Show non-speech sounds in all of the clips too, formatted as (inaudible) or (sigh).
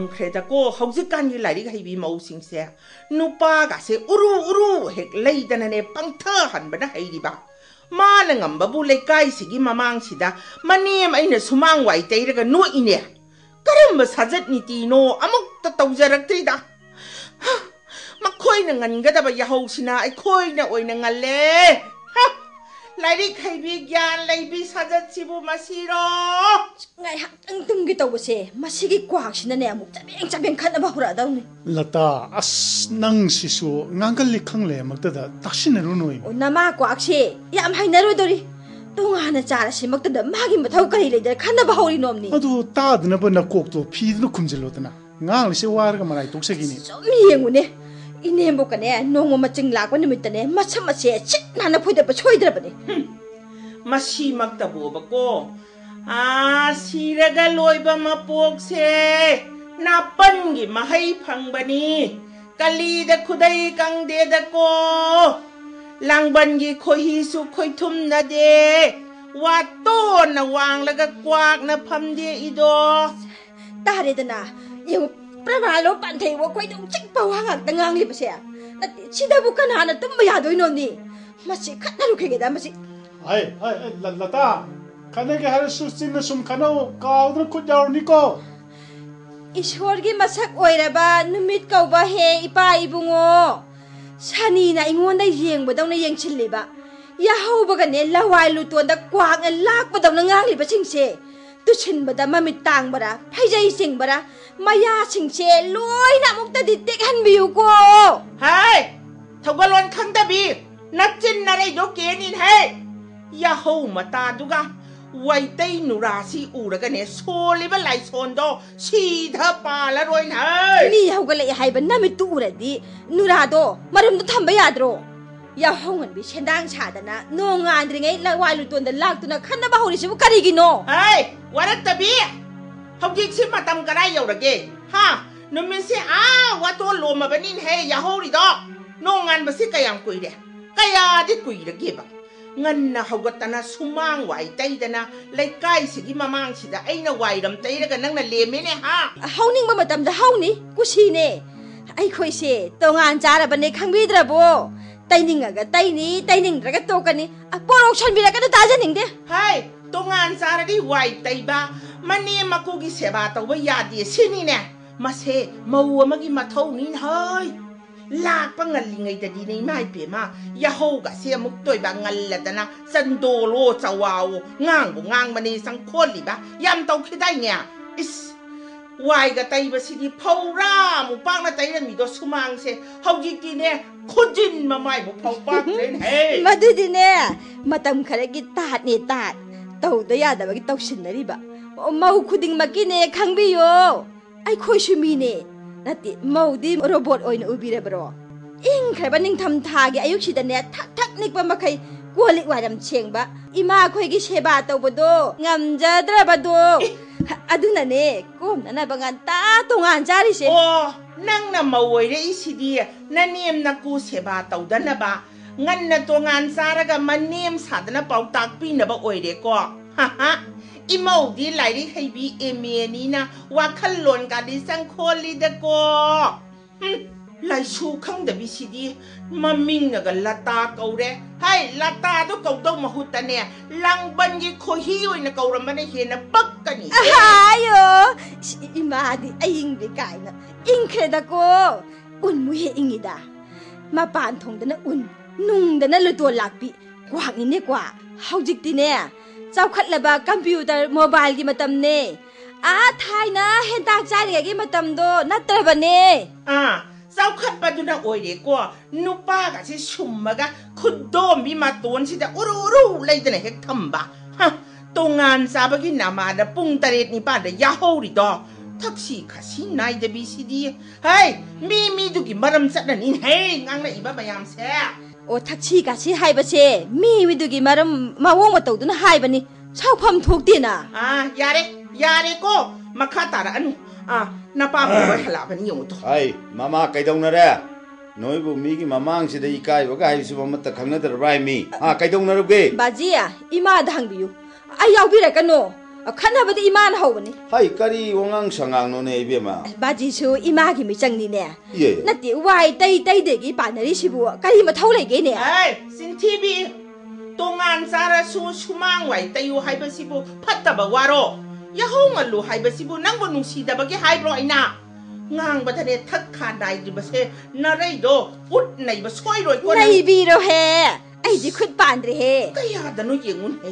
엉패잡고 허즈간 일 날이 가이비 모싱세 누빠 가세 우루 우루 핵 레이다나네 빵터 한바다 하이리바 마는 엄바부 레까이시기 마망시다 마님 아이네 수망 와이때 이러가 노이네 그럼 사젖니 띠노 아무것도 떠우자락들이다 막 코이는 안가다봐 야호시나 아이 코이나 오이는 갈래 하 라이리 카이비 갸 라이비 사자 치부 마시로 ngai hak tang tung gi taw se ma si gi kwa xin ne mu ta beng cha beng khan ba hura da ne lata as nang si su ngang li khang le mak ta da tak xin ru noi o na ma kwa xe ya am hai na ru do ri tong ha na cha la si mak ta da ma gi ma thau kai le da khan ba hori nom ni adu ta da na ba na kok to phi no khum jil lo ta na ngang li se war ga ma lai tok se gi ni mi yeng ne 이네모가네 농모마 증라고 니미터네 마차 마치 나나 보이다 봐 초이드라버니 마시 막다 보바고 아 시라가 로이바 마폭세 나빤기 마하이 팡바니 깔리다 쿠다이 강데다고 랑반기 코히수 코이툼나데 와또나 왕라가 꽉나 팜데 이도 따레드나 영업 ꯄꯥꯟꯊꯩꯕꯣ ꯑꯩꯈꯣꯏꯗ ꯆꯤꯛꯄ ꯋꯥ ꯉꯥꯛꯇ ꯉꯥꯡꯂꯤꯕꯁꯦ ꯅꯠꯇꯦ ꯁꯤꯗꯕꯨ ꯀꯅꯥꯅ ꯇꯨꯝꯕ ꯌꯥꯗꯣꯏꯅꯣꯅꯤ ꯃꯁꯤ ꯈꯠꯅꯔꯨꯈꯤꯒꯦꯗ ꯃꯁꯤ ꯍꯥꯏ ꯍꯥꯏ ꯂꯇꯥ ꯈꯟꯅꯒꯦ ꯍꯥꯏꯔꯁꯨ ꯆꯤꯟꯅ ꯁꯨꯝ ꯈꯟꯅꯧ ꯀꯥꯎꯗꯅ ꯈꯨꯠ ꯌꯥꯎꯔꯅꯤꯀꯣ ꯏꯁꯣꯔꯒꯤ ꯃꯁꯛ ꯑꯣꯏꯔꯕ ꯅꯨꯃꯤꯠ ꯀꯧꯕ ꯍꯦ ꯏꯄꯥ ꯏꯕꯨꯡꯉꯣ ꯁꯅꯤꯅ ꯑꯩꯉꯣꯟꯗ ꯌꯦꯡꯕꯗꯧꯅ ꯌꯦꯡꯁꯤꯜꯂꯤꯕ ꯌꯥꯍꯧꯕꯒꯅꯦ ꯂꯋꯥꯏ ꯂꯨꯇꯣꯟꯗ ꯀ꯭ꯋꯥꯛꯅ ꯂꯥꯛꯄꯗꯧꯅ ꯉꯥꯡꯂꯤꯕꯁꯤꯡꯁꯦ ꯇꯨꯁꯤꯟꯕꯗ ꯃꯃꯤꯠ ꯇꯥꯡꯕꯔꯥ ꯐꯩꯖꯩ ꯆꯤꯡꯕꯔꯥ ꯃꯌꯥꯁꯤꯡꯁꯦ ꯂꯣꯏꯅ ꯑꯃꯨꯛꯇꯗꯤ ꯇꯦꯛꯍꯟꯕꯤꯌꯨꯀꯣ ꯍꯥꯏ ꯊꯧꯒꯜꯂꯣꯟ ꯈꯪꯗꯕꯤ ꯅꯆꯤꯟ ꯅꯔꯩꯗꯣ ꯀꯦꯅꯤꯟꯍꯦ ꯌꯥꯍꯧ ꯃꯇꯥꯗꯨꯒ ꯋꯩꯇꯩ ꯅꯨꯔꯥꯁꯤ ꯎꯔꯒꯅꯦ ꯁꯣꯜꯂꯤꯕ ꯂꯥꯏꯁꯣꯟꯗꯣ ꯁꯤꯗ ꯄꯥꯜꯂꯔꯣꯏꯅꯍꯦ ꯃꯤ ꯍꯧꯒꯠꯂꯛꯑꯦ ꯍꯥꯏꯕ ꯅꯨꯃꯤꯠꯇꯨ ꯎꯔꯗꯤ ꯅꯨꯔꯥꯗꯣ ꯃꯔꯨꯝꯗ ꯊꯝꯕ ꯌꯥꯗ꯭ꯔꯣ ꯌꯥꯍꯧꯉꯟꯕꯤ ꯁꯦꯟꯗꯥꯡ ꯁꯥꯗꯅ ꯅꯣꯡ ꯉꯥꯟꯗ꯭ꯔꯤꯉꯩ ꯂꯋꯥꯏ ꯂꯨꯇꯣꯟꯗ ꯂꯥꯛꯇꯨꯅ ꯈꯟꯅꯕ ꯍꯧꯔꯤꯁꯤꯕꯨ ꯀꯔꯤꯒꯤꯅꯣ ꯍꯥꯏ ꯋꯥꯔꯛꯇꯕꯤ hovjiksilma tamkara yaurage ha numinsi a wato loma banin he yahori dog no ngan basi kayam kuire kaya di kuire geba ngan na hogatana sumang wai taidana laikai sigi mamang sida aina wairam tairaga nang na leme ne ha hauning ma matam da hauni kushi ne ai khoi se to ngan jara bane khangbi drabo taining aga taini taining draga to kani a porok chan bi raga da janing de hai to ngan jara di wai taiba mane makugi seba tawba yadi sini ne mase mawu magi mathau ni hoi lak pa ngal lingai da di nei mai pe ma ya ho ga se muk toy ba ngal la dana san do lo chawao ngang bu ngang mani sang khol li ba yam tau khi dai nya is wai ga tai ba si di phau ra mu pa na tai ran mi do sumang se hau ji ti ne khujin ma mai bu phau pa tren he ma du di ne ma tam khare gi ta ne ta tau da ya da ba gi tau shin na ri ba ꯃꯧ ꯈꯨꯗꯤꯡꯃꯛꯀꯤꯅꯦ ꯈꯪꯕꯤꯌꯣ ꯑꯩꯈꯣꯏꯁꯨ ꯃꯤꯅꯦ ꯅꯠꯇꯦ ꯃꯧꯗꯤ ꯔꯣꯕꯣꯠ ꯑꯣꯏꯅ ꯎꯕꯤꯔꯕ꯭ꯔꯣ ꯏꯪꯈ꯭ꯔꯕ ꯅꯤꯡꯊꯝ ꯊꯥꯒꯤ ꯑꯌꯨꯛꯁꯤꯗꯅꯦ ꯊꯛ ꯊꯛ ꯅꯤꯛꯄ ꯃꯈꯩ ꯀꯣꯜꯂꯤꯛ ꯋꯥꯏꯔꯝ ꯁꯦꯡꯕ ꯏꯃꯥ ꯑꯩꯈꯣꯏꯒꯤ ꯁꯦꯕꯥ ꯇꯧꯕꯗꯣ ꯉꯝꯖꯗ꯭ꯔꯕꯗꯣ ꯑꯗꯨꯅꯅꯦ ꯀꯣꯝꯅꯅꯕ ꯉꯟꯇꯥ ꯇꯣꯉꯥꯟ ꯆꯥꯔꯤꯁꯦ ꯑꯣ ꯅꯪꯅ ꯃꯧ ꯑꯣꯏꯔꯛꯏꯁꯤꯗꯤ ꯅꯅꯦꯝ ꯅꯀꯨ ꯁꯦꯕꯥ ꯇꯧꯗꯅꯕ ꯉꯟꯅ ꯇꯣꯉꯥꯟ ꯆꯥꯔꯒ ꯃꯅꯦꯝ ꯁꯥꯗꯅ ꯄꯥꯎꯇꯥꯛ ꯄꯤꯅꯕ ꯑꯣꯏꯔꯦꯀꯣ ima udi lai di hai bi emie ni na wa khan lon ka di sang kho li da ko lai chu khang da bi si di ma ming na ga la ta ko re hai la ta do ko do ma hu ta ne lang ban gi kho hi oi na ko ram ba ne he na pak ka ni ayo ima di aing bi kai na ing khe da ko un mu he ing da ma pan thong da na un nung da na lu to lak bi kwak ni ne kwa hau jik ti ne चौखत्ब computer mobile की मतम ने आ थाइना हेंदाक चारिगे की मतम दो नत्रबने आ चौखत्बदुना ओइरे को नुपा गा से सुमगा खुदोम बि मातोन सिदा उरु उरु लेदने हेक थंबा ह तोंगान साबगी नामादा पुंग तरेत नि पादा याहोरी दो थक्सी खसी नाइदबी सिदी हाय मी मी दुगी मरम चटनी हे ngang na iba bayam se ꯑꯣ ꯊꯛꯁꯤ ꯀꯥꯁꯤ ꯍꯥꯏꯕꯁꯦ ꯃꯤ ꯃꯤꯗꯨꯒꯤ ꯃꯔꯝ ꯃꯑꯣꯡ ꯃꯇꯧꯗꯨꯅ ꯍꯥꯏꯕꯅꯤ ꯁꯥꯎꯐꯝ ꯊꯣꯛꯇꯦꯅ ꯑꯥ ꯌꯥꯔꯦ ꯌꯥꯔꯦꯀꯣ ꯃꯈꯥ ꯇꯥꯔꯛꯑꯅꯨ ꯑꯥ ꯅꯄꯥꯕꯨ ꯍꯣꯏ ꯍꯜꯂꯛꯑꯕꯅꯤ ꯌꯦꯡꯉꯨꯇꯣ ꯍꯥꯏ ꯃꯃꯥ ꯀꯩꯗꯧꯅꯔꯦ ꯅꯣꯏꯕꯨ ꯃꯤꯒꯤ ꯃꯃꯥꯡꯁꯤꯗ ꯏꯀꯥꯏꯕꯒ ꯍꯥꯏꯕꯁꯤꯕꯨ ꯑꯃꯠꯇ ꯈꯪꯅꯗ꯭ꯔꯕ꯭ꯔꯥ ꯃꯤ ꯍꯥ ꯀꯩꯗꯧꯅꯔꯨꯒꯦ ꯕꯥꯖꯤ ꯏꯃꯥꯗ ꯍꯪꯕꯤꯌꯨ ꯑꯩ ꯌꯥꯎꯕꯤꯔꯛꯀꯅꯣ ꯈꯟꯅꯕꯗꯤ ꯏꯃꯥꯅ ꯍꯧꯕꯅꯤ hai kari wangang sangang no ne ibema ꯕꯥꯖꯤꯁꯨ ꯏꯃꯥꯒꯤ ꯃꯤꯆꯪꯅꯤꯅꯦ ye ꯅꯠꯇꯦ ꯋꯥꯏ ꯇꯩ ꯇꯩꯗꯒꯤ ꯄꯥꯟꯅꯔꯤꯁꯤꯕꯨ ꯀꯔꯤ ꯃꯊꯧ ꯂꯩꯒꯦꯅꯦ ꯑꯩ ꯆꯤꯟꯊꯤꯕꯤ ꯇꯣꯉꯥꯟ ꯆꯥꯔꯁꯨ ꯁꯨꯃꯥꯡ ꯋꯥꯏ ꯇꯩꯌꯨ ꯍꯥꯏꯕꯁꯤꯕꯨ ꯐꯠꯇꯕ ꯋꯥꯔꯣ ꯌꯥꯍꯧ ꯉꯜꯂꯨ ꯍꯥꯏꯕꯁꯤꯕꯨ ꯅꯪꯕꯨ ꯅꯨꯡꯁꯤꯗꯕꯒꯤ ꯍꯥꯏꯕ꯭ꯔꯣ ꯑꯩꯅ ꯉꯥꯡꯕꯗꯅꯦ ꯊꯛ ꯈꯥ ꯅꯥꯏꯗ꯭ꯔꯤꯕꯁꯦ ꯅꯔꯩꯗꯣ ꯎꯠ ꯅꯩꯕ ꯁꯣꯏꯔꯣꯏꯀꯣ ꯅꯪ ꯅꯩꯕꯤꯔꯣꯍꯦ ꯑꯩꯗꯤ ꯈꯨꯠ ꯄꯥꯟꯗ꯭ꯔꯦꯍꯦ ꯀꯌꯥꯗꯅꯣ ꯌꯦꯡꯉꯨꯅꯦ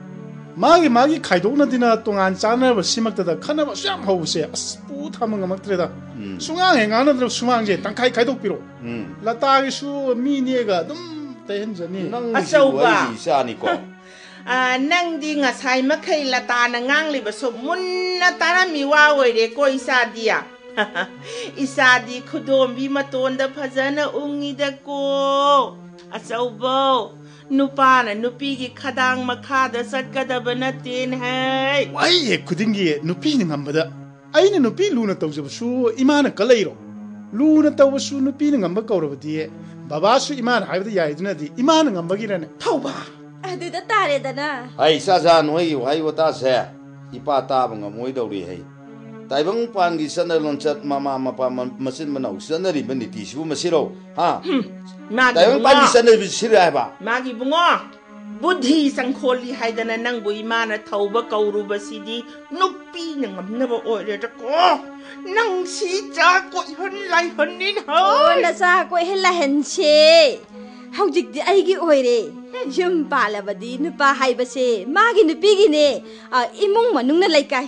hawse as pu thamanga maktreda sungang he nganadra sumangje tangkai khaidokpiro hmm latagi su miniega dum tehenjani nang Achauba. ai sa ni ko Ah, ꯅꯪꯗꯤ ꯉꯁꯥꯏ ꯃꯈꯩ ꯂꯇꯥꯅ ꯉꯥꯡꯂꯤꯕꯁꯨ ꯃꯨꯟꯅ ꯇꯥꯔꯝꯃꯤ ꯋꯥ ꯑꯣꯏꯔꯦꯀꯣ ꯏꯆꯥꯗꯤ ꯏꯆꯥꯗꯤ ꯈꯨꯗꯣꯝꯕꯤ ꯃꯇꯣꯟꯗ ꯐꯖꯅ ꯎꯡꯉꯤꯗꯀꯣ ꯑꯆꯧꯕ ꯅꯨꯄꯥꯅ ꯅꯨꯄꯤꯒꯤ ꯈꯗꯥꯡ ꯃꯈꯥꯗ ꯆꯠꯀꯗꯕ ꯅꯠꯇꯦꯅꯦꯍꯦ wai he kudingi nupi ni ngambada aina nupi luna tawjabasu imana kalairo luna tawbasu nupi ni ngamba kaurabadi baba su imana haibada yaiduna di imana ngambagirane ꯊꯧꯕ ꯑꯗꯨꯗ ꯇꯥꯔꯦꯗꯅ ai sa sa noi hai wata se ipa ta bang moi dori hai taibang pan gi sana lon chat mama mapa masin manau sana ri ban ti sibu masiro ha? Hmm. Taibang pan gi sana bi sira ba? Ma gi bungo budhi sangkholi haidana nang bu imana thauba kauru ba sidi nupi nang amna ba oi re ko nang si cha ko hon lai hon nin ho. Na sa ko he la hen che. Hawjik di ai gi oi re. Hmm. Yum pa la ba di nupa hai ba se ma gi nupi gi ne. Imong manung na lai kai.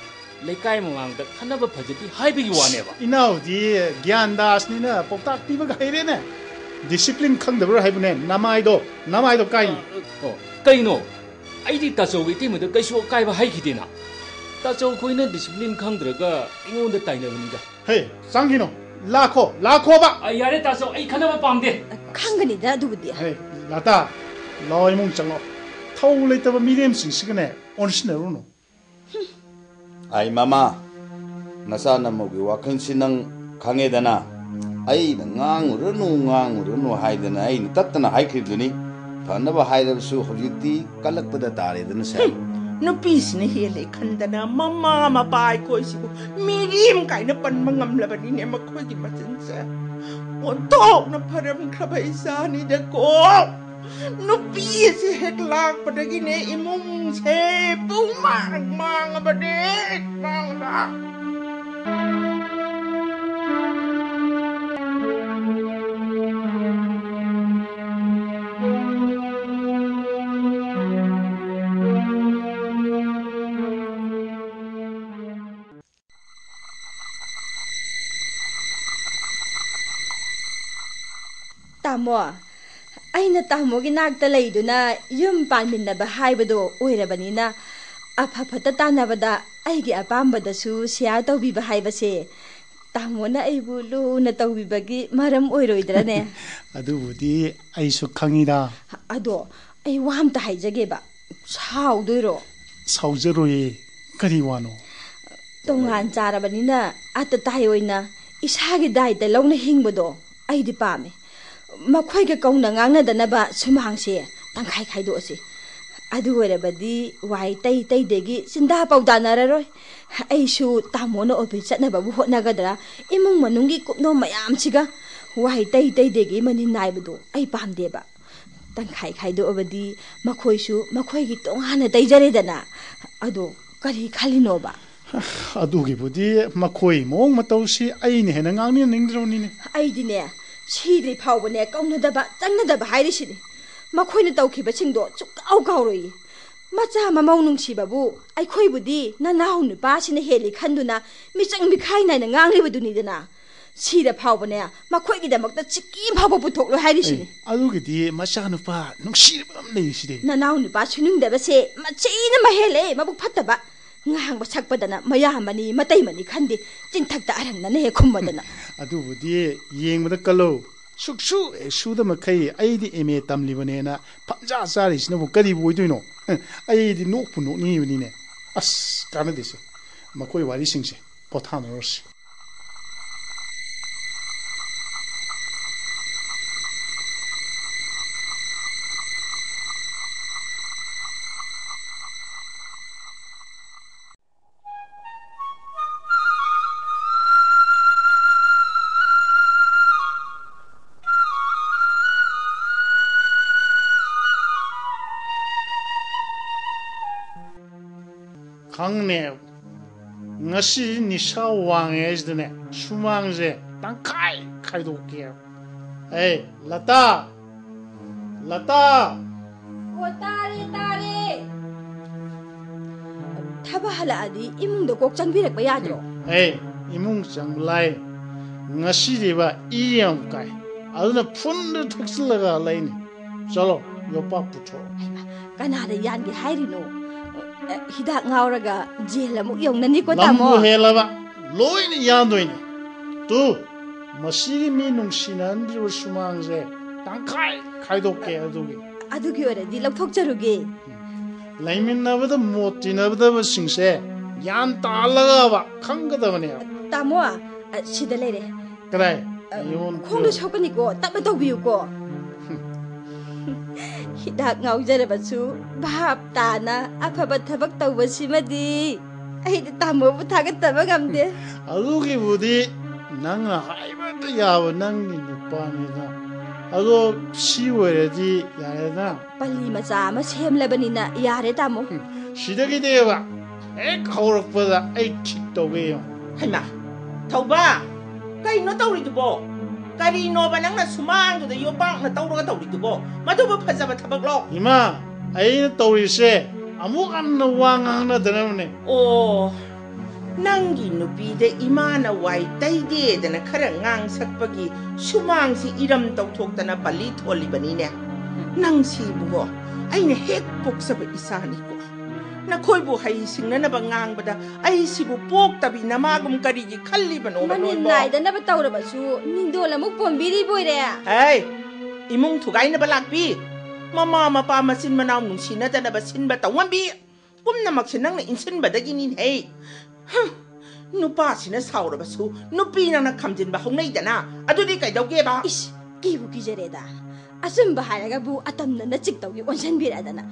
ꯂꯩꯀꯥꯏ ꯃꯃꯥꯡꯗ ꯈꯟꯅꯕ ꯐꯖꯗꯤ ꯍꯥꯏꯕꯒꯤ ꯋꯥꯅꯦꯕ inaudi gyan das ni na poktak piba ga haire ne discipline khangdabra haibune namai do namai do kai ꯑꯣ ꯀꯩꯅꯣ ꯑꯩꯗꯤ ꯇꯥꯆꯧꯒ ꯏꯇꯩꯃꯗ ꯀꯩꯁꯨ ꯑꯀꯥꯏꯕ ꯍꯩꯈꯤꯗꯦꯅ ꯇꯥꯆꯧ ꯈꯣꯏꯅ ꯗꯤꯁꯤꯄ꯭ꯂꯤꯟ ꯈꯪꯗ꯭ꯔꯒ ꯑꯩꯉꯣꯟꯗ ꯇꯥꯏꯅꯕꯅꯤꯗ hey sangino lakho lakho ba ꯑ, ꯌꯥꯔꯦ ꯇꯥꯆꯧ ꯑꯩ ꯈꯟꯅꯕ ꯄꯥꯝꯗꯦ ꯈꯪꯒꯅꯤꯗ ꯑꯗꯨꯕꯨꯗꯤ hey lata loi mung changlo thau leitaba mirem sing sigane onsinaruno ai mama nasa na mo gi wakhang sinang khange dana ai na ngang ru nu ngang ru nu hai dana ai na tatna hai khiduni phanaba hai da su hojiti kalakpada tare dana sa ꯅꯨꯄꯤꯁꯤꯅ ꯍꯦꯜꯂꯦ ꯈꯟꯗꯅ ꯃꯃꯥ ꯃꯄꯥ ꯑꯩꯈꯣꯏꯁꯤꯕꯨ ꯃꯤꯔꯦꯝ ꯀꯥꯏꯅ ꯄꯟꯕ ꯉꯝꯂꯕꯅꯤꯅꯦ ꯃꯈꯣꯏꯒꯤ ꯃꯆꯤꯟꯁꯦ ꯑꯣꯟꯊꯣꯛꯅ ꯐꯔꯝꯈ꯭ꯔꯕ ꯏꯆꯥꯅꯤꯗꯀꯣ Nupi si lah pada gini imung sepung mak mang bedet mang lah. Tamo, ꯑꯩꯅ ꯇꯥꯃꯣꯒꯤ ꯅꯥꯛꯇ ꯂꯩꯗꯨꯅ ꯌꯨꯝ ꯄꯥꯟꯃꯤꯟꯅꯕ ꯍꯥꯏꯕꯗꯣ ꯑꯣꯏꯔꯕꯅꯤꯅ ꯑꯐ ꯐꯠꯇ ꯇꯥꯟꯅꯕꯗ ꯑꯩꯒꯤ ꯑꯄꯥꯝꯕꯗꯁꯨ ꯁꯤꯌꯥꯔ ꯇꯧꯕꯤꯕ ꯍꯥꯏꯕꯁꯦ ꯇꯥꯃꯣꯅ ꯑꯩꯕꯨ ꯂꯨꯅ ꯇꯧꯕꯤꯕꯒꯤ ꯃꯔꯝ ꯑꯣꯏꯔꯣꯏꯗ꯭ꯔꯅꯦ ꯑꯗꯨꯕꯨꯗꯤ ꯑꯩꯁꯨ ꯈꯪꯉꯤꯗ ꯑꯗꯣ ꯑꯩ ꯋꯥ ꯑꯝꯇ ꯍꯥꯏꯖꯒꯦꯕ ꯁꯥꯎꯗꯣꯏꯔꯣ ꯁꯥꯎꯖꯔꯣꯏꯌꯦ ꯀꯔꯤ ꯋꯥꯅꯣ ꯇꯣꯉꯥꯟ ꯆꯥꯔꯕꯅꯤꯅ ꯑꯇ ꯇꯥꯏ ꯑꯣꯏꯅ ꯏꯁꯥꯒꯤ ꯗꯥꯏꯇ ꯂꯧꯅ ꯍꯤꯡꯕꯗꯣ ꯑꯩꯗꯤ ꯄꯥꯝꯃꯦ ꯃꯈꯣꯏꯒ ꯀꯧꯅ ꯉꯥꯡꯅꯗꯅꯕ ꯁꯨꯃꯥꯡꯁꯦ ꯇꯪꯈꯥꯏ ꯈꯥꯏꯗꯣꯛꯑꯁꯤ ꯑꯗꯨ ꯑꯣꯏꯔꯕꯗꯤ ꯋꯥꯏ ꯇꯩ ꯇꯩꯗꯒꯤ ꯆꯤꯟꯗꯥ ꯄꯥꯎꯗꯥꯅꯔꯔꯣꯏ ꯑꯩꯁꯨ ꯇꯥꯃꯣꯅ ꯑꯣꯐꯤꯁ ꯆꯠꯅꯕꯕꯨ ꯍꯣꯠꯅꯒꯗ꯭ꯔꯥ ꯏꯃꯨꯡ ꯃꯅꯨꯡꯒꯤ ꯀꯨꯞꯅꯣꯝ ꯃꯌꯥꯝꯁꯤꯒ ꯋꯥꯏ ꯇꯩ ꯇꯩꯗꯒꯤ ꯃꯅꯤꯟ ꯅꯥꯏꯕꯗꯣ ꯑꯩ ꯄꯥꯝꯗꯦꯕ ꯇꯪꯈꯥꯏ ꯈꯥꯏꯗꯣꯛꯑꯕꯗꯤ ꯃꯈꯣꯏꯁꯨ ꯃꯈꯣꯏꯒꯤ ꯇꯣꯉꯥꯟꯅ ꯇꯩꯖꯔꯦꯗꯅ ꯑꯗꯣ ꯀꯔꯤ ꯈꯜꯂꯤꯅꯣꯕ ꯑꯗꯨꯒꯤꯕꯨꯗꯤ ꯃꯈꯣꯏ ꯃꯑꯣꯡ ꯃꯇꯧꯁꯤ ꯑꯩꯅ ꯍꯦꯟꯅ ꯉꯥꯡꯅꯅꯤꯡꯗ꯭ꯔꯕꯅꯤꯅꯦ ꯑꯩꯗꯤꯅꯦ ꯁꯤꯗ꯭ꯔꯤ ꯐꯥꯎꯕꯅꯦ ꯀꯧꯅꯗꯕ ꯆꯪꯅꯗꯕ ꯍꯥꯏꯔꯤꯁꯤꯅꯤ ꯃꯈꯣꯏꯅ ꯇꯧꯈꯤꯕꯁꯤꯡꯗꯣ ꯁꯨꯛꯀꯥꯎ ꯀꯥꯎꯔꯣꯏꯌꯦ ꯃꯆꯥ ꯃꯃꯧ ꯅꯨꯡꯁꯤꯕꯕꯨ ꯑꯩꯈꯣꯏꯕꯨꯗꯤ ꯅꯅꯥꯎ ꯅꯨꯄꯥꯁꯤꯅ ꯍꯦꯜꯂꯤ ꯈꯟꯗꯨꯅ ꯃꯤꯆꯪ ꯃꯤꯈꯥꯏ ナꯏꯅ ꯉꯥꯡꯂꯤꯕꯗꯨꯅꯤꯗꯅ ꯁꯤꯗ ꯐꯥꯎꯕꯅꯦ ꯃꯈꯣꯏꯒꯤꯗꯃꯛꯇ ꯆꯤꯛꯀꯤ ꯐꯥꯎꯕ ꯄꯨꯊꯣꯛꯂꯣ ꯍꯥꯏꯔꯤꯁꯤꯅꯤ ꯑꯗꯨꯒꯤꯗꯤ ꯃꯆꯥꯅꯨꯄꯥ ꯅꯨꯡꯁꯤꯔꯕ ꯑꯃ ꯂꯩꯔꯤꯁꯤꯗꯤ ꯅꯅꯥꯎ ꯅꯨꯄꯥ ꯁꯨꯅꯤꯡꯗꯕꯁꯦ ꯃꯆꯩꯅ ꯃꯍꯦꯜꯂꯦ ꯃꯕꯨꯛ ꯐꯠꯇꯕ ꯉꯥꯡꯕ ꯁꯛꯄꯗꯅ ꯃꯌꯥꯝꯕꯅꯤ ꯃꯇꯩꯃꯅꯤ ꯈꯟꯗꯦ ꯆꯤꯡꯊꯛꯇ ꯑꯔꯪꯅꯅ ꯍꯦꯛ ꯈꯨꯝꯕꯗꯅ ꯑꯗꯨꯕꯨꯗꯤ ꯌꯦꯡꯕꯗ ꯀꯜꯂꯣ ꯁꯨꯛꯁꯨ ꯍꯦꯛ ꯁꯨꯗ ꯃꯈꯩ ꯑꯩꯗꯤ ꯑꯦꯝ ꯑꯦ ꯇꯝꯂꯤꯕꯅꯦꯅ ꯐꯝꯖꯥ ꯆꯥꯔꯤꯁꯤꯅꯕꯨ ꯀꯔꯤꯕꯨ ꯑꯣꯏꯗꯣꯏꯅꯣ ꯑꯩꯗꯤ ꯅꯣꯛꯄꯨ ꯅꯣꯛꯅꯤꯡꯉꯤꯕꯅꯤꯅꯦ ꯑꯁ ꯀꯥꯟꯅꯗꯦꯁꯦ ꯃꯈꯣꯏ ꯋꯥꯔꯤꯁꯤꯡꯁꯦ ꯄꯣꯊꯥꯅꯔꯁꯤ ꯈꯪꯅꯦ ꯉꯁꯤ ꯅꯤꯁꯥ ꯋꯥꯡꯉꯦ ꯍꯥꯏꯁꯤꯗꯅꯦ ꯁꯨꯃꯥꯡꯁꯦ ꯇꯪꯈꯥꯏ ꯈꯥꯏꯗꯣꯛꯀꯦ ꯑꯦ ꯂꯇꯥ ꯂꯇꯥ ꯑꯣ ꯇꯥꯔꯦ ꯇꯥꯔꯦ ꯊꯕꯛ ꯍꯜꯂꯛꯑꯗꯤ ꯏꯃꯨꯡꯗ ꯀꯣꯛ ꯆꯪꯕꯤꯔꯛꯄ ꯌꯥꯗ꯭ꯔꯣ ꯑꯦ ꯏꯃꯨꯡ ꯆꯪꯂꯥꯏ ꯉꯁꯤꯗꯤꯕ ꯏ ꯌꯥꯝ ꯀꯥꯏ ꯑꯗꯨꯅ ꯐꯨꯟꯗ ꯊꯛꯆꯤꯜꯂꯒ ꯂꯩꯅꯤ ꯆꯂꯣ ꯌꯣꯄꯥꯛ ꯄꯨꯊꯣꯛꯑꯣ ꯀꯅꯥꯗ ꯌꯥꯟꯒꯦ ꯍꯥꯏꯔꯤꯅꯣ hidak ngauraga jela mu yong nani ko tamo namu hela ba loi ni yando ni. Tu masi mi nung sinan dru sumang je tang kai kai do ke adu gi adu gi ore di lok thok charu gi laimin na ba da mo ti na ba da ba sing se yan ta la ga ba khang ga da ba ne tamo a si da le re. Kadai yon khong do chok ni ko ta ba do bi ko. ꯍꯤꯗꯥꯛ ꯉꯥꯎꯖꯔꯕꯁꯨ ꯚꯥꯞ ꯇꯥꯅ ꯑꯐꯕ ꯊꯕꯛ ꯇꯧꯕꯁꯤꯃꯗꯤ ꯑꯩꯗꯤ ꯇꯥꯃꯣꯕꯨ ꯊꯥꯒꯠꯇꯕ ꯉꯝꯗꯦ ꯑꯗꯨꯒꯤꯕꯨꯗꯤ ꯅꯪꯅ ꯍꯥꯏꯕꯇ ꯌꯥꯕ ꯅꯪꯒꯤ ꯅꯨꯄꯥꯅꯤꯅ ꯑꯗꯣ ꯁꯤ ꯑꯣꯏꯔꯗꯤ ꯌꯥꯔꯦꯗꯅ ꯄꯜꯂꯤ ꯃꯆꯥ ꯑꯃ ꯁꯦꯝꯂꯕꯅꯤꯅ ꯌꯥꯔꯦ ꯇꯥꯃꯣ ꯁꯤꯗꯒꯤꯗꯤꯕ ꯍꯦꯛ ꯍꯧꯔꯛꯄꯗ ꯑꯩ ꯈꯤꯛ ꯇꯧꯒꯦ ꯌꯦꯡꯉꯣ ꯍꯩꯃꯥ ꯊꯧꯕ ꯀꯩꯅꯣ ꯇꯧꯔꯤꯗꯨꯕꯣ ꯀꯔꯤꯅꯣꯕ ꯅꯪꯅ ꯁꯨꯃꯥꯡꯗꯨꯗ ꯌꯣꯄꯥꯛꯅ ꯇꯧꯔꯒ ꯇꯧꯔꯤꯗꯨꯕꯣ ꯃꯗꯨꯕꯨ ꯐꯖꯕ ꯊꯕꯛꯂꯣ ꯏꯃꯥ ꯑꯩꯅ ꯇꯧꯔꯤꯁꯦ ꯑꯃꯨꯛ ꯍꯟꯅ ꯋꯥ ꯉꯥꯡꯅꯗꯅꯕꯅꯦ ꯑꯣ ꯅꯪꯒꯤ ꯅꯨꯄꯤꯗ ꯏꯃꯥꯅ ꯋꯥꯏ ꯇꯩꯗꯦꯗꯅ ꯈꯔ ꯉꯥꯡ ꯁꯛꯄꯒꯤ ꯁꯨꯃꯥꯡꯁꯤ ꯏꯔꯝ ꯇꯧꯊꯣꯛꯇꯅ ꯄꯜꯂꯤ ꯊꯣꯜꯂꯤꯕꯅꯤꯅꯦ ꯅꯪ ꯁꯤꯕꯨꯉꯣ ꯑꯩꯅ ꯍꯦꯛ ꯄꯣꯛꯆꯕ ꯏꯆꯥꯅꯤꯀꯣ ꯅꯈꯣꯏꯕꯨ ꯍꯩ ꯁꯤꯡꯅꯅꯕ ꯉꯥꯡꯕꯗ ꯑꯩꯁꯤꯕꯨ ꯄꯣꯛꯇꯕꯤ ꯅꯃꯥꯒꯨꯝ ꯀꯔꯤꯒꯤ ꯈꯜꯂꯤꯕꯅꯣꯕ ꯃꯅꯤꯜ ꯅꯣꯏꯕꯣ ꯅꯥꯏꯗꯅꯕ ꯇꯧꯔꯕꯁꯨ ꯅꯤꯡꯗꯣꯜ ꯑꯃꯨꯛ ꯄꯣꯝꯕꯤꯔꯤꯕꯣꯏꯔꯦ ꯍꯩ ꯏꯃꯨꯡ ꯊꯨꯒꯥꯏꯅꯕ ꯂꯥꯛꯄꯤ ꯃꯃꯥ ꯃꯄꯥ ꯃꯆꯤꯟ ꯃꯅꯥꯎ ꯅꯨꯡꯁꯤꯅꯗꯅꯕ ꯁꯤꯟꯕ ꯇꯧꯉꯝꯕꯤ ꯄꯨꯝꯅꯃꯛꯁꯦ ꯅꯪꯅ ꯏꯟꯁꯤꯟꯕꯗꯒꯤꯅꯤꯅꯦ ꯍꯝ, ꯅꯨꯄꯥꯁꯤꯅ ꯁꯥꯎꯔꯕꯁꯨ ꯅꯨꯄꯤꯅ ꯈꯝꯖꯤꯟꯕ ꯍꯧꯅꯩꯗꯅ ꯑꯗꯨꯗꯤ ꯀꯩꯗꯧꯒꯦꯕ ꯏꯁ ꯀꯤꯕꯨ ꯀꯤꯖꯔꯦꯗ ꯑꯆꯨꯝꯕ ꯍꯥꯏꯔꯒꯕꯨ ꯑꯇꯝꯅꯅ ꯆꯤꯛꯇꯧꯒꯤ ꯑꯣꯟꯁꯤꯟꯕꯤꯔꯛꯗꯅ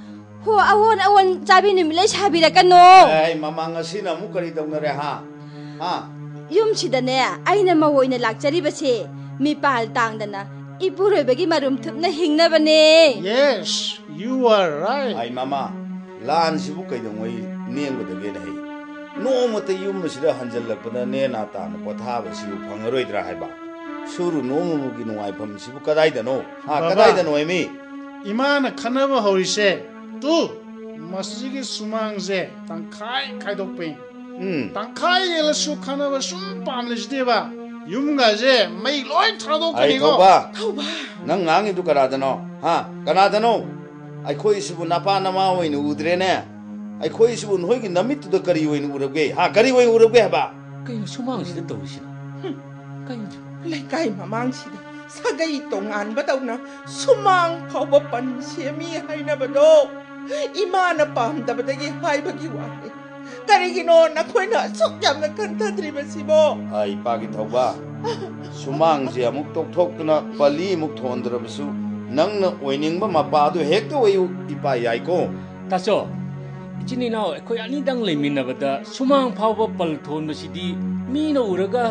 ꯍꯣ ꯑꯋꯣꯟ ꯑꯋꯣꯟ ꯆꯥꯕꯤ ꯅꯨꯃꯤꯠꯂꯩ ꯁꯥꯕꯤꯔꯛꯀꯅꯣ ꯑꯩ ꯃꯃꯥꯡ ꯉꯁꯤꯅ ꯑꯃꯨꯛ ꯀꯔꯤ ꯇꯧꯅꯔꯦ ꯍꯥ ꯍꯥ ꯌꯨꯝꯁꯤꯗꯅꯦ ꯑꯩꯅ ꯃꯧ ꯑꯣꯏꯅ ꯂꯥꯛꯆꯔꯤꯕꯁꯦ ꯃꯤꯄꯥꯜ ꯇꯥꯡꯗꯅ ꯏꯄꯨꯔꯣꯏꯕꯒꯤ ꯃꯔꯨꯝ ꯊꯨꯞꯅ ꯍꯤꯡꯅꯕꯅꯦ ꯌꯦꯁ ꯌꯨ ꯑꯥꯔ ꯔꯥꯏꯠ ꯑꯩ ꯃꯃꯥ ꯂꯥꯟꯁꯤꯕꯨ ꯀꯩꯗꯧꯉꯩ ꯅꯦꯡꯒꯗꯒꯦꯅ ꯍꯩ ꯅꯣꯡꯃꯇ ꯌꯨꯝ ꯑꯁꯤꯗ ꯍꯟꯖꯜꯂꯛꯄꯗ ꯅꯦꯅꯥ ꯇꯥꯅ ꯄꯣꯊꯥꯕꯁꯤꯕꯨ ꯐꯪꯉꯔꯣꯏꯗ꯭ꯔꯥ ꯍꯥꯏꯕ ꯁꯨꯔꯨ ꯅꯣꯡꯃꯒꯤ ꯅꯨꯡꯉꯥꯏꯐꯝꯁꯤꯕꯨ ꯀꯗꯥꯏꯗꯅꯣ ꯍꯥ ꯕꯕꯥ. ꯀꯗꯥꯏꯗꯅꯣ ꯑꯦꯃꯤ ꯏꯃꯥꯅ ꯈꯟꯅꯕ ꯍꯧꯔꯤꯁꯦ itu masjid sumang ze tangkai kai dopin tangkai ele sukana ba sum pam le jde ba yum ga ze mai loi tra do ko ni go ba nang ngang itu kara dano ha kana dano ai khoi sibu na pa na ma wai ni udre ne ai khoi sibu noi gi namit do kari wai ni urab ge ha kari wai urab ge ba kai sumang ji de dou shi kai lai kai ma mang shi de 사가이 동안 바다우나 수망 파워 번시미 하이나 바도 ꯏꯃꯥꯅ ꯄꯥꯝꯗꯕꯗꯒꯤ ꯍꯥꯏꯕꯒꯤ ꯋꯥꯅꯤ ꯀꯔꯤꯒꯤꯅꯣ ꯅꯈꯣꯏꯅ ꯑꯁꯨꯛ ꯌꯥꯝꯅ ꯈꯟꯊꯗ꯭ꯔꯤꯕꯁꯤꯕꯣ ꯑꯩ ꯏꯄꯥꯒꯤ ꯊꯧꯕ ꯁꯨꯃꯥꯡꯁꯦ ꯑꯃꯨꯛ ꯇꯣꯛꯊꯣꯛꯇꯨꯅ ꯄꯜꯂꯤ ꯑꯃꯨꯛ ꯊꯣꯟꯗ꯭ꯔꯕꯁꯨ ꯅꯪꯅ ꯑꯣꯏꯅꯤꯡꯕ ꯃꯄꯥꯗꯨ ꯍꯦꯛꯇ ꯑꯣꯏꯌꯨ ꯏꯄꯥ ꯌꯥꯏꯀꯣ ꯇꯥꯆꯣ ꯏꯆꯤꯟ ꯏꯅꯥꯎ ꯑꯩꯈꯣꯏ ꯑꯅꯤꯗꯪ ꯂꯩꯃꯤꯟꯅꯕꯗ ꯁꯨꯃꯥꯡ ꯐꯥꯎꯕ ꯄꯜ ꯊꯣꯟꯕꯁꯤꯗꯤ ꯃꯤꯅ ꯎꯔꯒ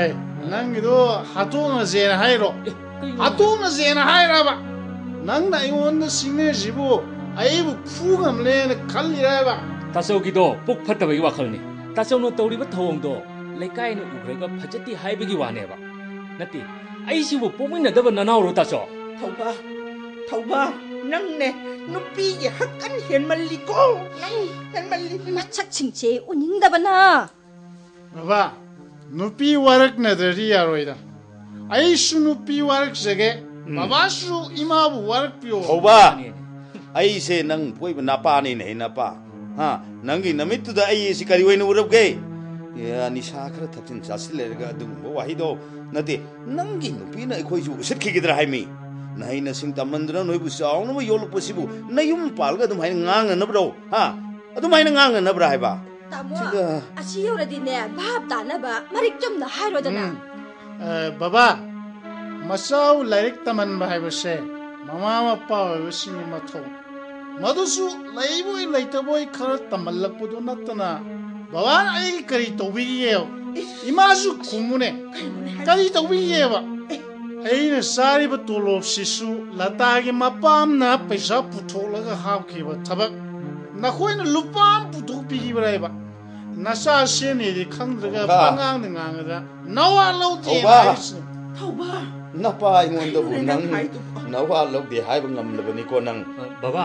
ꯑꯦ ꯅꯪꯒꯤꯗꯣ ꯍꯥꯠꯇꯣꯛꯅꯁꯦꯅ ꯍꯥꯏꯔꯣ ꯑꯦ ꯀꯩꯅꯣ ꯍꯥꯠꯇꯣꯛꯅꯁꯦꯅ ꯍꯥꯏꯔꯕ ꯅꯪꯅ ꯑꯩꯉꯣꯟꯗ ꯁꯤꯡꯅꯔꯤꯁꯤꯕꯨ aibu phugam le ne khal ira ba ta so gi do puk phat ta ba gi wa khal ni ta so no tawri ba thawang do le kai no u gre ga phajati hai ba gi wa ne ba nati ai si bu pung na da ba na na ro ta so thau ba thau ba nang ne nupi gi hak an hen mal li ko nang hen mal li ma chak ching che u ning da ba na ba nupi warak na da ri ya ro ida ai shu nupi warak se ge 바바슈 이마부 와르피오 오바 ꯑꯩꯁꯦ ꯅꯪ ꯄꯣꯏꯕ ꯅꯄꯥꯅꯤꯅꯦ ꯅꯄꯥ ꯍꯥ ꯅꯪꯒꯤ ꯅꯨꯃꯤꯠꯇꯨꯗ ꯑꯩ ꯁꯤ ꯀꯔꯤ ꯑꯣꯏꯅ ꯎꯔꯕꯒꯦ ꯌꯥ ꯅꯤꯁꯥ ꯈꯔ ꯊꯛꯆꯤꯟ ꯆꯥꯁꯤꯜꯂꯔꯒ ꯑꯗꯨꯒꯨꯝꯕ ꯋꯥꯍꯩꯗꯣ ꯅꯠꯇꯦ ꯅꯪꯒꯤ ꯅꯨꯄꯤꯅ ꯑꯩꯈꯣꯏꯁꯨ ꯎꯁꯤꯠꯈꯤꯒꯗ꯭ꯔꯥ ꯍꯥꯏꯃꯤ ꯅꯍꯩꯅ ꯁꯤꯡ ꯇꯝꯃꯟꯗꯨꯅ ꯅꯣꯏꯕꯨ ꯆꯥꯎꯅꯕ ꯌꯣꯜꯂꯛꯄꯁꯤꯕꯨ ꯅꯌꯨꯝ ꯄꯥꯜꯒ ꯑꯗꯨꯃꯥꯏꯅ ꯉꯥꯡꯅꯅꯕ꯭ꯔꯣ ꯍꯥ ꯑꯗꯨꯃꯥꯏꯅ ꯉꯥꯡꯅꯅꯕ꯭ꯔꯥ ꯍꯥꯏꯕ ꯇꯥꯃꯣ ꯁꯤꯗ- ꯑꯁꯤ ꯌꯧꯔꯗꯤꯅꯦ ꯚꯥꯞ ꯇꯥꯅꯕ ꯃꯔꯤꯛ ꯆꯨꯝꯅ ꯍꯥꯏꯔꯣꯗꯅ ꯑ, ꯕꯕꯥ ꯃꯆꯥꯎ ꯂꯥꯏꯔꯤꯛ ꯇꯝꯍꯟꯕ ꯍꯥꯏꯕꯁꯦ ꯃꯃꯥ ꯃꯄꯥ ꯑꯣꯏꯕꯁꯤꯡꯒꯤ ꯃꯊꯧ ꯃꯗꯨꯁꯨ ꯂꯩꯕꯣꯏ ꯂꯩꯇꯕꯣꯏ ꯈꯔ ꯇꯝꯍꯜꯂꯛꯄꯗꯨ ꯅꯠꯇꯅ ꯕꯕꯥꯅ ꯑꯩ ꯀꯔꯤ ꯇꯧꯕꯤꯒꯦꯕ ꯏꯃꯥꯁꯨ ꯈꯨꯝꯃꯨꯅꯦ ꯀꯔꯤ ꯇꯧꯕꯤꯒꯦꯕ ꯑꯩꯅ ꯆꯥꯔꯤꯕ ꯇꯣꯂꯣꯞꯁꯤꯁꯨ ꯂꯇꯥꯒꯤ ꯃꯄꯥꯝꯅ ꯄꯩꯁా ꯄꯨꯊꯣꯛꯂꯒ ꯍꯥꯞꯈꯤꯕ ꯊꯕꯛ ꯅꯈꯣꯏꯅ ꯂꯨꯄꯥ ꯑꯃ ꯄꯨꯊꯣꯛꯄꯤꯈꯤꯕ꯭ꯔꯥ ꯍꯥꯏꯕ ꯅꯆꯥ ꯁꯦꯝꯅꯦꯗꯤ ꯈꯪꯗ꯭ꯔꯒ ꯍꯧꯕ. ꯄꯉꯥꯡꯗ ꯉꯥꯡꯉꯗ ꯅꯋꯥ ꯂꯧꯗꯦ ꯍꯧꯕ. ꯍꯥꯏꯔꯤꯁꯤꯅꯦ ꯊꯧꯕ ꯅꯄꯥ ꯑꯩꯉꯣꯟꯗꯕꯨ ꯀꯩꯅꯣ ꯅꯪ ꯅꯪ ꯍꯥꯏꯗꯨꯕꯣ? ꯅꯋꯥ ꯂꯧꯗꯦ ꯍꯥꯏꯕ ꯉꯝꯂꯕꯅꯤꯀꯣ ꯅꯪ ꯕꯕꯥ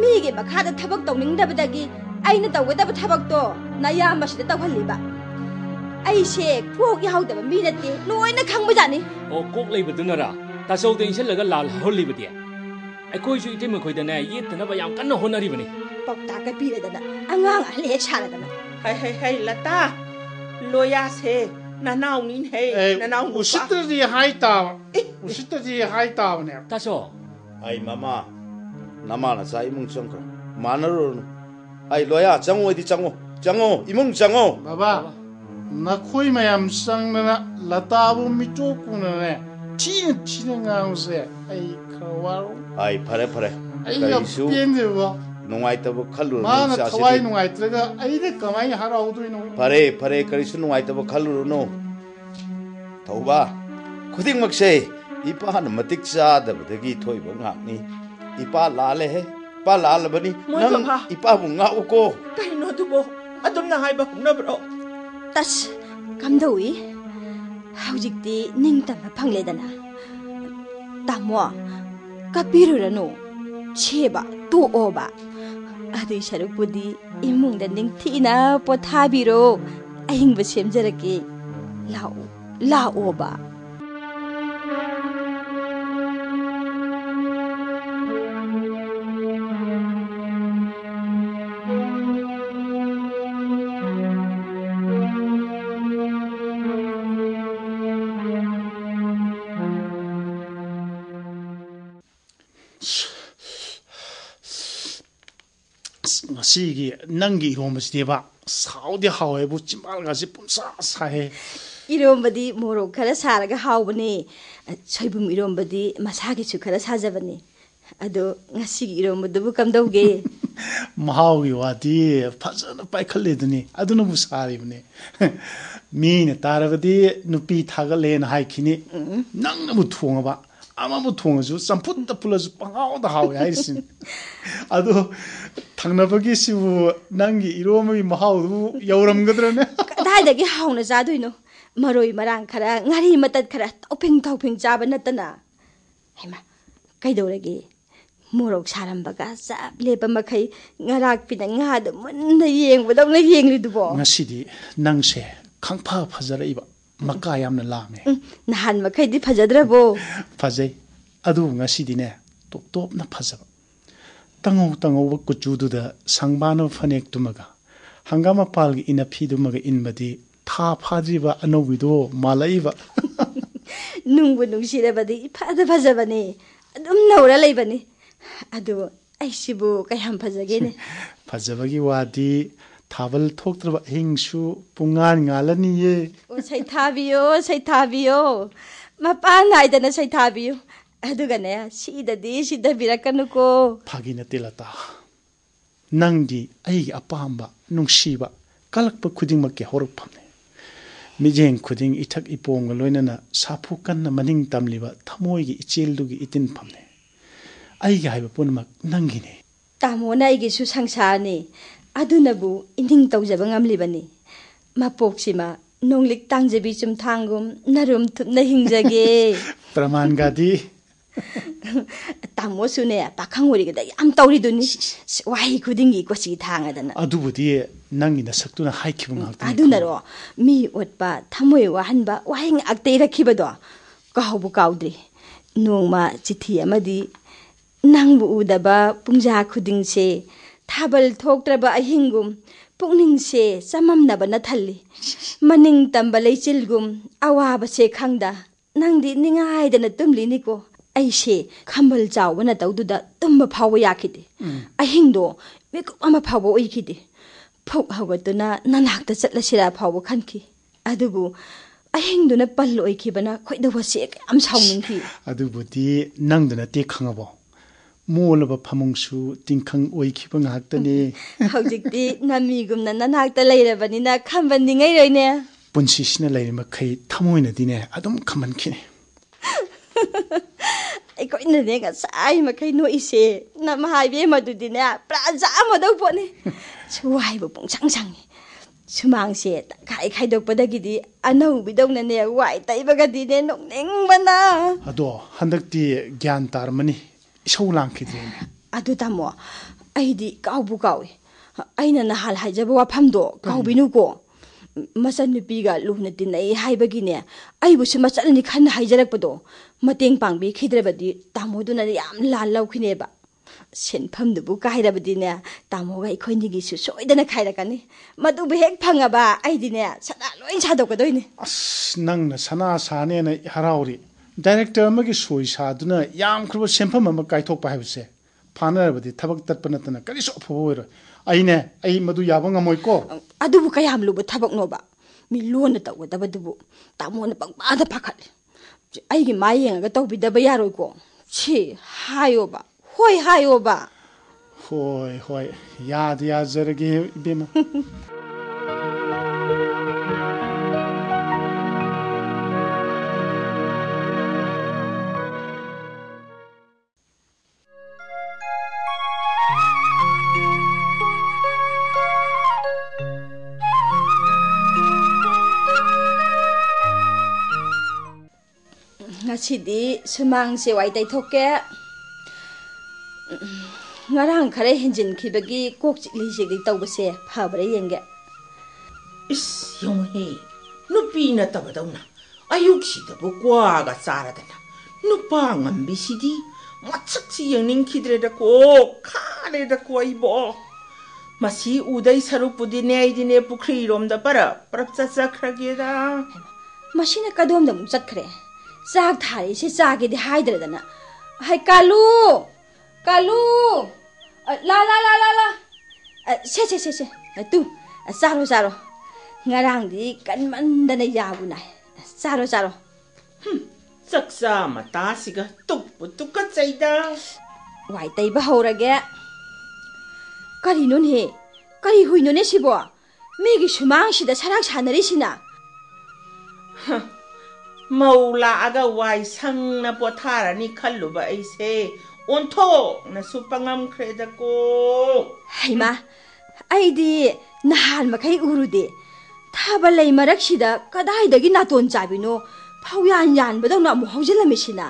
ꯃꯤꯒꯤ ꯃꯈꯥꯗ ꯊꯕꯛ ꯇꯧꯅꯤꯡꯗꯕꯗꯒꯤ ꯑꯩꯅ ꯇꯧꯒꯗꯕ ꯊꯕꯛꯇꯣ ꯅꯌꯥꯝꯕꯁꯤꯗ ꯇꯧꯍꯜꯂꯤꯕ ꯑꯩꯁꯦ ꯀꯣꯛ ꯌꯥꯎꯗꯕ ꯃꯤ ꯅꯠꯇꯦ ꯂꯣꯏꯅ ꯈꯪꯕꯖꯥꯠꯅꯤ ꯑꯣ ꯀꯣꯛ ꯂꯩꯕꯗꯨꯅꯔꯥ ꯇꯥꯆꯧꯗ ꯏꯟꯁꯤꯜꯂꯒ ꯂꯥꯜ ꯍꯧꯍꯜꯂꯤꯕꯗꯤ ꯑꯩꯈꯣꯏꯁꯨ ꯏꯇꯩꯃ ꯈꯣꯏꯗꯅꯦ ꯌꯦꯠꯇꯅꯕ ꯌꯥꯝ ꯀꯟꯅ ꯍꯣꯠꯅꯔꯤꯕꯅꯤ ꯄꯥꯎꯇꯥꯛꯀ ꯄꯤꯔꯗꯅ ꯑꯉꯥꯡ ꯑꯍꯜ ꯍꯦꯛ ꯁꯥꯔꯗꯅ ꯍꯩ ꯍꯩ ꯍꯩ ꯂꯇꯥ ꯂꯣꯌꯥꯁꯦ ꯅꯅꯥꯎꯅꯤꯅ ꯍꯩ ꯅꯅꯥꯎ ꯅꯨꯄꯥ ꯎꯁꯤꯠꯇ꯭ꯔꯗꯤ ꯍꯥꯏ ꯇꯥꯕ ꯎꯁꯤꯠꯇ꯭ꯔꯗꯤ ꯍꯥꯏ ꯇꯥꯕꯅꯦ ꯇꯥꯆꯧ ꯑꯩ ꯃꯃꯥ nama na sa imung chong ka. Manaru ai loya chango di chango chango imung chango baba na khoi mayam sang na lata bu mi cho ku na ne chi chi na nga u se. Ai khawaro ai phare phare. Ai na pien de ba nungai tabu khalu ma na thawai nungai tra ga ai de kamai hara u du no phare phare kari su nungai tabu khalu no thau ba. Khuding mak se. Ipa han matik cha da ba de gi thoi ba ngak ni ipa lale he pa lal bani. Nang ipa bunga uko kai no tu bo atum na hai ba na bro tas kam doi haujik ti ning tam na phang le dana ra kapiru che ba, tu o ba. Adon oba adui saruk pudi imung da ning thi na potha biro ahing ba sem jarake lao lao ba ꯉꯁꯤꯒꯤ ꯅꯪꯒꯤ ꯏꯔꯣꯝꯕꯁꯤꯗꯤꯕ ꯁꯥꯎꯗꯤ ꯍꯥꯎꯋꯦꯕꯨ ꯆꯤꯝꯕꯥꯜꯒꯁꯤ ꯄꯨꯝꯁꯥ ꯁꯥꯏꯌꯦ ꯏꯔꯣꯝꯕꯗꯤ ꯃꯣꯔꯣꯛ ꯈꯔ ꯁꯥꯔꯒ ꯍꯥꯎꯕꯅꯦ ꯁꯣꯏꯕꯨꯝ ꯏꯔꯣꯝꯕꯗꯤ ꯃꯁꯥꯒꯤꯁꯨ ꯈꯔ ꯁꯥꯖꯕꯅꯦ ꯑꯗꯣ ꯉꯁꯤꯒꯤ ꯏꯔꯣꯝꯕꯗꯨꯕꯨ ꯀꯝꯗꯧꯒꯦ ꯃꯍꯥꯎꯒꯤ ꯋꯥꯗꯤ ꯐꯖꯅ ꯄꯥꯏꯈꯠꯂꯦꯗꯨꯅꯤ ꯑꯗꯨꯅꯕꯨ ꯁꯥꯔꯤꯕꯅꯤ ꯃꯤꯅ ꯇꯥꯔꯕꯗꯤ ꯅꯨꯄꯤ ꯊꯥꯒꯠꯂꯦꯅ ꯍꯥꯏꯈꯤꯅꯤ ꯅꯪꯅꯕꯨ ꯊꯣꯡꯉꯕ 아마 뭐 통어주 삼풋다 불러주 빵아오다 하오 야이신 아도 당나버기 시부 난기 이로움이 마하우 뭐 여우람 거들네. 다이다기 하오나 자도이노. 마로이 마랑 카라 나리 마탓 카라 토핑 토핑 잡아 나타나. 해마 가이도레기 모록 사람바가 짭 레바 마카이 나락 피나 나도 문나 예행보다 나 예행리도 보 나시디 낭셰 강파 파자라 이바 ꯃꯀꯥ ꯌꯥꯝꯅ ꯂꯥꯝꯃꯦ ꯎꯝ, ꯅꯍꯥꯟ ꯃꯈꯩꯗꯤ ꯐꯖꯗ꯭ꯔꯕꯣ ꯐꯖꯩ ꯑꯗꯨꯕꯨ ꯉꯁꯤꯗꯤꯅꯦ ꯇꯣꯞ ꯇꯣꯞꯅ ꯐꯖꯕ ꯇꯉꯧ ꯇꯉꯧꯕ ꯀꯨꯆꯨꯗꯨꯗ ꯁꯪꯕꯥꯅꯕ ꯐꯅꯦꯛꯇꯨꯃꯒ ꯍꯪꯒꯥꯝ ꯃꯄꯥꯜꯒꯤ ꯏꯅꯐꯤꯗꯨꯃꯒ ꯏꯟꯕꯗꯤ ꯊꯥ ꯐꯥꯗ꯭ꯔꯤꯕ ꯑꯅꯧꯕꯤꯗꯣ ꯃꯥꯜꯂꯛꯏꯕ ꯅꯨꯡꯕꯨ ꯅꯨꯡꯁꯤꯔꯕꯗꯤ ꯏꯐꯗ ꯐꯖꯕꯅꯤ ꯑꯗꯨꯝ ꯅꯧꯔ ꯂꯩꯕꯅꯤ ꯑꯗꯣ ꯑꯩꯁꯤꯕꯨ ꯀꯌꯥꯝ ꯐꯖꯒꯦꯅꯦ ꯐꯖꯕꯒꯤ ꯋꯥꯗꯤ ꯊꯥꯕꯜ ꯊꯣꯛꯇ꯭ꯔꯕ ꯑꯍꯤꯡꯁꯨ ꯄꯨꯡꯉꯥꯟ ꯉꯥꯜꯂꯅꯤꯌꯦ ꯑꯣ ꯁꯩꯊꯥꯕꯤꯌꯣ ꯁꯩꯊꯥꯕꯤꯌꯣ ꯃꯄꯥꯟ ꯅꯥꯏꯗꯅ ꯁꯩꯊꯥꯕꯤꯌꯨ ꯑꯗꯨꯒꯅꯦ ꯁꯤꯗꯗꯤ ꯁꯤꯗꯕꯤꯔꯛꯀꯅꯨꯀꯣ ꯐꯥꯒꯤ ꯅꯠꯇꯦ ꯂꯇꯥ ꯅꯪꯗꯤ ꯑꯩꯒꯤ ꯑꯄꯥꯝꯕ ꯅꯨꯡꯁꯤꯕ ꯀꯜꯂꯛꯄ ꯈꯨꯗꯤꯡꯃꯛꯀꯤ ꯍꯧꯔꯛꯐꯝꯅꯤ ꯃꯤꯠꯌꯦꯡ ꯈꯨꯗꯤꯡ ꯏꯊꯛ ꯏꯄꯣꯝꯒ ꯂꯣꯏꯅꯅ ꯁꯥꯐꯨ ꯀꯟꯅ ꯃꯅꯤꯡ ꯇꯝꯂꯤꯕ ꯊꯃꯣꯏꯒꯤ ꯏꯆꯦꯜꯗꯨꯒꯤ ꯏꯇꯤꯟꯐꯝꯅꯤ ꯑꯩꯒꯤ ꯍꯥꯏꯕ ꯄꯨꯝꯅꯃꯛ ꯅꯪꯒꯤꯅꯤ ꯇꯥꯃꯣꯅ ꯑꯩꯒꯤꯁꯨ ꯁꯪꯁꯥꯔꯅꯤ ꯑꯗꯨꯅꯕꯨ ꯏꯅꯤꯡ ꯇꯧꯖꯕ ꯉꯝꯂꯤꯕꯅꯤ ꯃꯄꯣꯛꯁꯤꯃ ꯅꯣꯡꯂꯤꯛ ꯇꯥꯡꯖꯕꯤ ꯆꯨꯝꯊꯥꯡꯒꯨꯝ ꯅꯔꯨꯝ ꯊꯨꯞꯅ ꯍꯤꯡꯖꯒꯦ ꯄ꯭ꯔꯃꯥꯟꯒꯗꯤ ꯇꯥꯃꯣꯁꯨꯅꯦ ꯄꯥꯈꯪ ꯑꯣꯏꯔꯤꯉꯩꯗ ꯌꯥꯝ ꯇꯧꯔꯤꯗꯨꯅꯤ ꯋꯥꯍꯩ ꯈꯨꯗꯤꯡꯒꯤ ꯀꯣꯆꯤ ꯊꯥꯡꯉꯗꯅ ꯑꯗꯨꯕꯨꯗꯤ ꯅꯪꯒꯤ ꯅꯁꯛꯇꯨꯅ ꯍꯥꯏꯈꯤꯕ ꯉꯥꯛꯇꯅꯤ ꯑꯗꯨꯅꯔꯣ ꯃꯤ ꯑꯣꯠꯄ ꯊꯃꯣꯏ ꯋꯥꯍꯟꯕ ꯋꯥꯍꯩ ꯉꯥꯛꯇ ꯏꯔꯛꯈꯤꯕꯗꯣ ꯀꯥꯎꯕꯨ ꯀꯥꯎꯗ꯭ꯔꯤ ꯅꯣꯡꯃ ꯆꯤꯊꯤ ꯑꯃꯗꯤ ꯅꯪꯕꯨ ꯎꯗꯕ ꯄꯨꯡꯖꯥ ꯈꯨꯗꯤꯡꯁꯦ ꯊꯥꯕꯜ ꯊꯣꯛꯇ꯭ꯔꯕ ꯑꯍꯤꯡꯒꯨꯝ ꯄꯨꯛꯅꯤꯡꯁꯦ ꯆꯃꯝꯅꯕꯅ ꯊꯜꯂꯤ ꯃꯅꯤꯡ ꯇꯝꯕ ꯂꯩꯆꯤꯜꯒꯨꯝ ꯑꯋꯥꯕꯁꯦ ꯈꯪꯗ ꯅꯪꯗꯤ ꯅꯤꯡꯉꯥꯏꯗꯅ ꯇꯨꯝꯂꯤꯅꯤꯀꯣ ꯑꯩꯁꯦ ꯈꯝꯕꯜ ꯆꯥꯎꯕ ꯅꯇꯧꯗꯨꯗ ꯇꯨꯝꯕ ꯐꯥꯎꯕ ꯌꯥꯈꯤꯗꯦ ꯑꯍꯤꯡꯗꯣ ꯃꯤꯀꯨꯞ ꯑꯃ ꯐꯥꯎꯕ ꯑꯣꯏꯈꯤꯗꯦ ꯐꯨꯛ ꯍꯧꯒꯠꯇꯨꯅ ꯅꯅꯥꯛꯇ ꯆꯠꯂꯁꯤꯔꯥ ꯐꯥꯎꯕ ꯈꯟꯈꯤ ꯑꯗꯨꯕꯨ ꯑꯍꯤꯡꯗꯨꯅ ꯄꯜ ꯑꯣꯏꯈꯤꯕꯅ ꯈꯣꯏꯗꯧꯕꯁꯦ ꯀꯌꯥꯝ ꯁꯥꯎꯅꯤꯡꯈꯤ ꯑꯗꯨꯕꯨꯗꯤ ꯅꯪꯗ ꯅꯠꯇꯦ ꯈꯪꯉꯕꯣ 몰바 파몽수 띵캉 오이키바 ngakdani haujikti nami gumna nanakta leirebani na khamban ningai roine punsi sina leirema khai thamoina dine adum khaman khine ai koi na ne ga sai ma khai no ise na ma hai be ma du dine pra ja ma dau po ne chuai bo pong chang chang chumang se ta khai khai dok pada gi di anau bi dong na ne wai tai ba ga di ne nong neng bana ado handak ti gyan tar mani ꯏꯁꯧ ꯂꯥꯡꯈꯤꯗ꯭ꯔꯦꯅꯦ ꯑꯗꯨ ꯇꯥꯃꯣ ꯑꯩꯗꯤ ꯀꯥꯎꯕꯨ ꯀꯥꯎꯏ ꯑꯩꯅ ꯅꯍꯥꯟ ꯍꯥꯏꯖꯕ ꯋꯥꯐꯝꯗꯣ ꯀꯥꯎꯕꯤꯅꯨꯀꯣ ꯃꯆꯟꯅꯨꯄꯤꯒ ꯂꯨꯅ ꯇꯤꯟꯅꯩ ꯍꯥꯏꯕꯒꯤꯅꯦ ꯑꯩꯕꯨꯁꯨ ꯃꯆꯜꯅꯤ ꯈꯟꯅ ꯍꯥꯏꯖꯔꯛꯄꯗோ ꯃꯇꯦꯡ ꯄꯥꯡꯕꯤꯈꯤꯗ꯭ꯔꯕꯗꯤ ꯇꯥꯃꯣꯗꯨꯅ ꯌꯥꯝ ꯂꯥꯟ ꯂꯧꯈꯤꯅꯦꯕ ꯁꯦꯟꯐꯝꯗꯨꯕꯨ ꯀꯥꯏꯔꯕꯗꯤꯅꯦ ꯇꯥꯃꯣꯒ ꯑꯩꯈꯣꯏꯅꯤꯒꯤꯁꯨ ꯁꯣꯏꯗꯅ ꯈꯥꯏꯔꯛꯀꯅꯤ ꯃꯗꯨꯕꯨ ꯍꯦꯛ ꯐꯪꯉꯕ ꯑꯩꯗꯤꯅꯦ ꯁꯅꯥ ꯂꯣꯏ ꯁꯥꯗꯣꯛꯀꯗꯣꯏꯅꯤ ꯑꯁ ꯅꯪꯅ ꯁꯅꯥ ꯁꯥꯅꯦꯅ ꯍꯔꯥꯎꯔꯤ director ma gi shui sha du na yam khu bo sem pa ma ma kai thok pa ha bu se pha na ba di thab ak tar pa na ꯍꯥꯏꯕꯁꯦ ꯐꯥꯅꯔꯕꯗꯤ ꯊꯕꯛ ꯇꯠꯄ ꯅꯠꯇꯅ ꯀꯔꯤꯁꯨ ꯑꯐꯕ ꯑꯣꯏꯔꯣꯏ ꯑꯩꯅꯦ ꯑꯩ ꯃꯗꯨ ꯌꯥꯕ ꯉꯝꯃꯣꯏꯀꯣ ꯑꯗꯨꯕꯨ ꯀꯌꯥꯝ ꯂꯨꯕ ꯊꯕꯛꯅꯣꯕ ꯃꯤ ꯂꯣꯟꯅ ꯇꯧꯒꯗꯕꯗꯨꯕꯨ ꯇꯥꯃꯣꯅ ꯄꯪꯄꯥꯗ ꯄꯥꯈꯠꯂꯤ ꯑꯩꯒꯤ ꯃꯥ ꯌꯦꯡꯉꯒ ꯇꯧꯕꯤꯗꯕ ꯌꯥꯔꯣꯏꯀꯣ ꯁꯤ ꯍꯥꯏꯌꯣꯕ ꯍꯣꯏ ꯍꯥꯏꯌꯣꯕ ꯍꯣꯏ ꯍꯣꯏ ꯌꯥꯗꯤ ꯌꯥꯖꯔꯒꯦ ꯏꯕꯦꯝꯃ ꯉꯁꯤꯗꯤ ꯁꯨꯃꯥꯡꯁꯦ ꯋꯥꯏ ꯇꯩꯊꯣꯛꯀꯦ ꯉꯔꯥꯡ ꯈꯔ ꯍꯦꯟꯖꯤꯟꯈꯤꯕꯒꯤ ꯀꯣꯛ ꯆꯤꯛꯂꯤ ꯆꯤꯛꯂꯤ ꯇꯧꯕꯁꯦ ꯐꯕ꯭ꯔꯥ ꯌꯦꯡꯒꯦ ꯏꯁ ꯌꯦꯡꯉꯨꯍꯦ ꯅꯨꯄꯤ ꯅꯠꯇꯕꯗꯧꯅ ꯑꯌꯨꯛꯁꯤꯗꯕꯨ ꯀ꯭ꯋꯥꯒ ꯆꯥꯔꯗꯅ ꯅꯨꯄꯥ ꯉꯝꯕꯤꯁꯤꯗꯤ ꯃꯁꯛꯁꯤ ꯌꯦꯡꯅꯤꯡꯈꯤꯗ꯭ꯔꯦꯗꯀꯣ ꯈꯥꯔꯦꯗꯀꯣ ꯑꯩꯕꯣ ꯃꯁꯤ ꯎꯗꯩ ꯁꯔꯨꯛꯄꯨꯗꯤꯅꯦ ꯑꯩꯗꯤꯅꯦ ꯄꯨꯈ꯭ꯔꯤꯔꯣꯝꯗ ꯄꯔꯞ ꯄꯔꯞ ꯆꯠꯆꯈ꯭ꯔꯒꯦꯗ ꯃꯁꯤꯅ ꯀꯗꯣꯝꯗ ꯑꯃꯨꯛ ꯆꯠꯈ꯭ꯔꯦ ꯆꯥꯛ ꯊꯥꯔꯤꯁꯦ ꯆꯥꯒꯦꯗꯤ ꯍꯥꯏꯗ꯭ꯔꯗꯅ ꯍꯥꯏ ꯀꯥꯂꯨ ꯀꯥꯂꯨ ꯂꯥ ꯂꯥ ꯂꯥ ꯂꯥ ꯂꯥ ꯁꯦ ꯁꯦ ꯁꯦ ꯁꯦ ꯇꯨ ꯆꯥꯔꯣ ꯆꯥꯔꯣ ꯉꯔꯥꯡꯗꯤ ꯀꯟꯃꯟꯗꯅ ꯌꯥꯕꯨ ꯅꯥꯏ ꯆꯥꯔꯣ ꯆꯥꯔꯣ ꯆꯥꯛꯆꯥ ꯃꯇꯥꯁꯤꯒ ꯇꯨꯛꯄꯨ ꯇꯨꯀꯠꯆꯩꯗ ꯋꯥꯏ ꯇꯩꯕ ꯍꯧꯔꯒꯦ ꯀꯔꯤꯅꯣꯅꯦ ꯀꯔꯤ ꯍꯨꯏꯅꯣꯅꯦ ꯁꯤꯕꯣ ꯃꯤꯒꯤ ꯁꯨꯃꯥꯡꯁꯤꯗ ꯁꯔꯥꯛ ꯁꯥꯟꯅꯔꯤꯁꯤꯅ ꯃꯧ ꯂꯥꯛꯑꯒ ꯋꯥꯏ ꯁꯪꯅ ꯄꯣꯊꯥꯔꯅꯤ ꯈꯜꯂꯨꯕ ꯑꯩꯁꯦ ꯑꯣꯟꯊꯣꯛꯅꯁꯨ ꯄꯪꯉꯝꯈ꯭ꯔꯦꯗꯀꯣ ꯍꯩꯃꯥ ꯑꯩꯗꯤ ꯅꯍꯥꯟ ꯃꯈꯩ ꯎꯔꯨꯗꯦ ꯊꯥꯕꯜꯂꯩ ꯃꯔꯛꯁꯤꯗ ꯀꯗꯥꯏꯗꯒꯤ ꯅꯥꯇꯣꯟ ꯆꯥꯕꯤꯅꯣ ꯐꯧꯌꯥꯟ ꯌꯥꯟꯕꯗꯧꯅ ꯑꯃꯨꯛ ꯍꯧꯖꯤꯜꯂꯝꯃꯤꯁꯤꯅ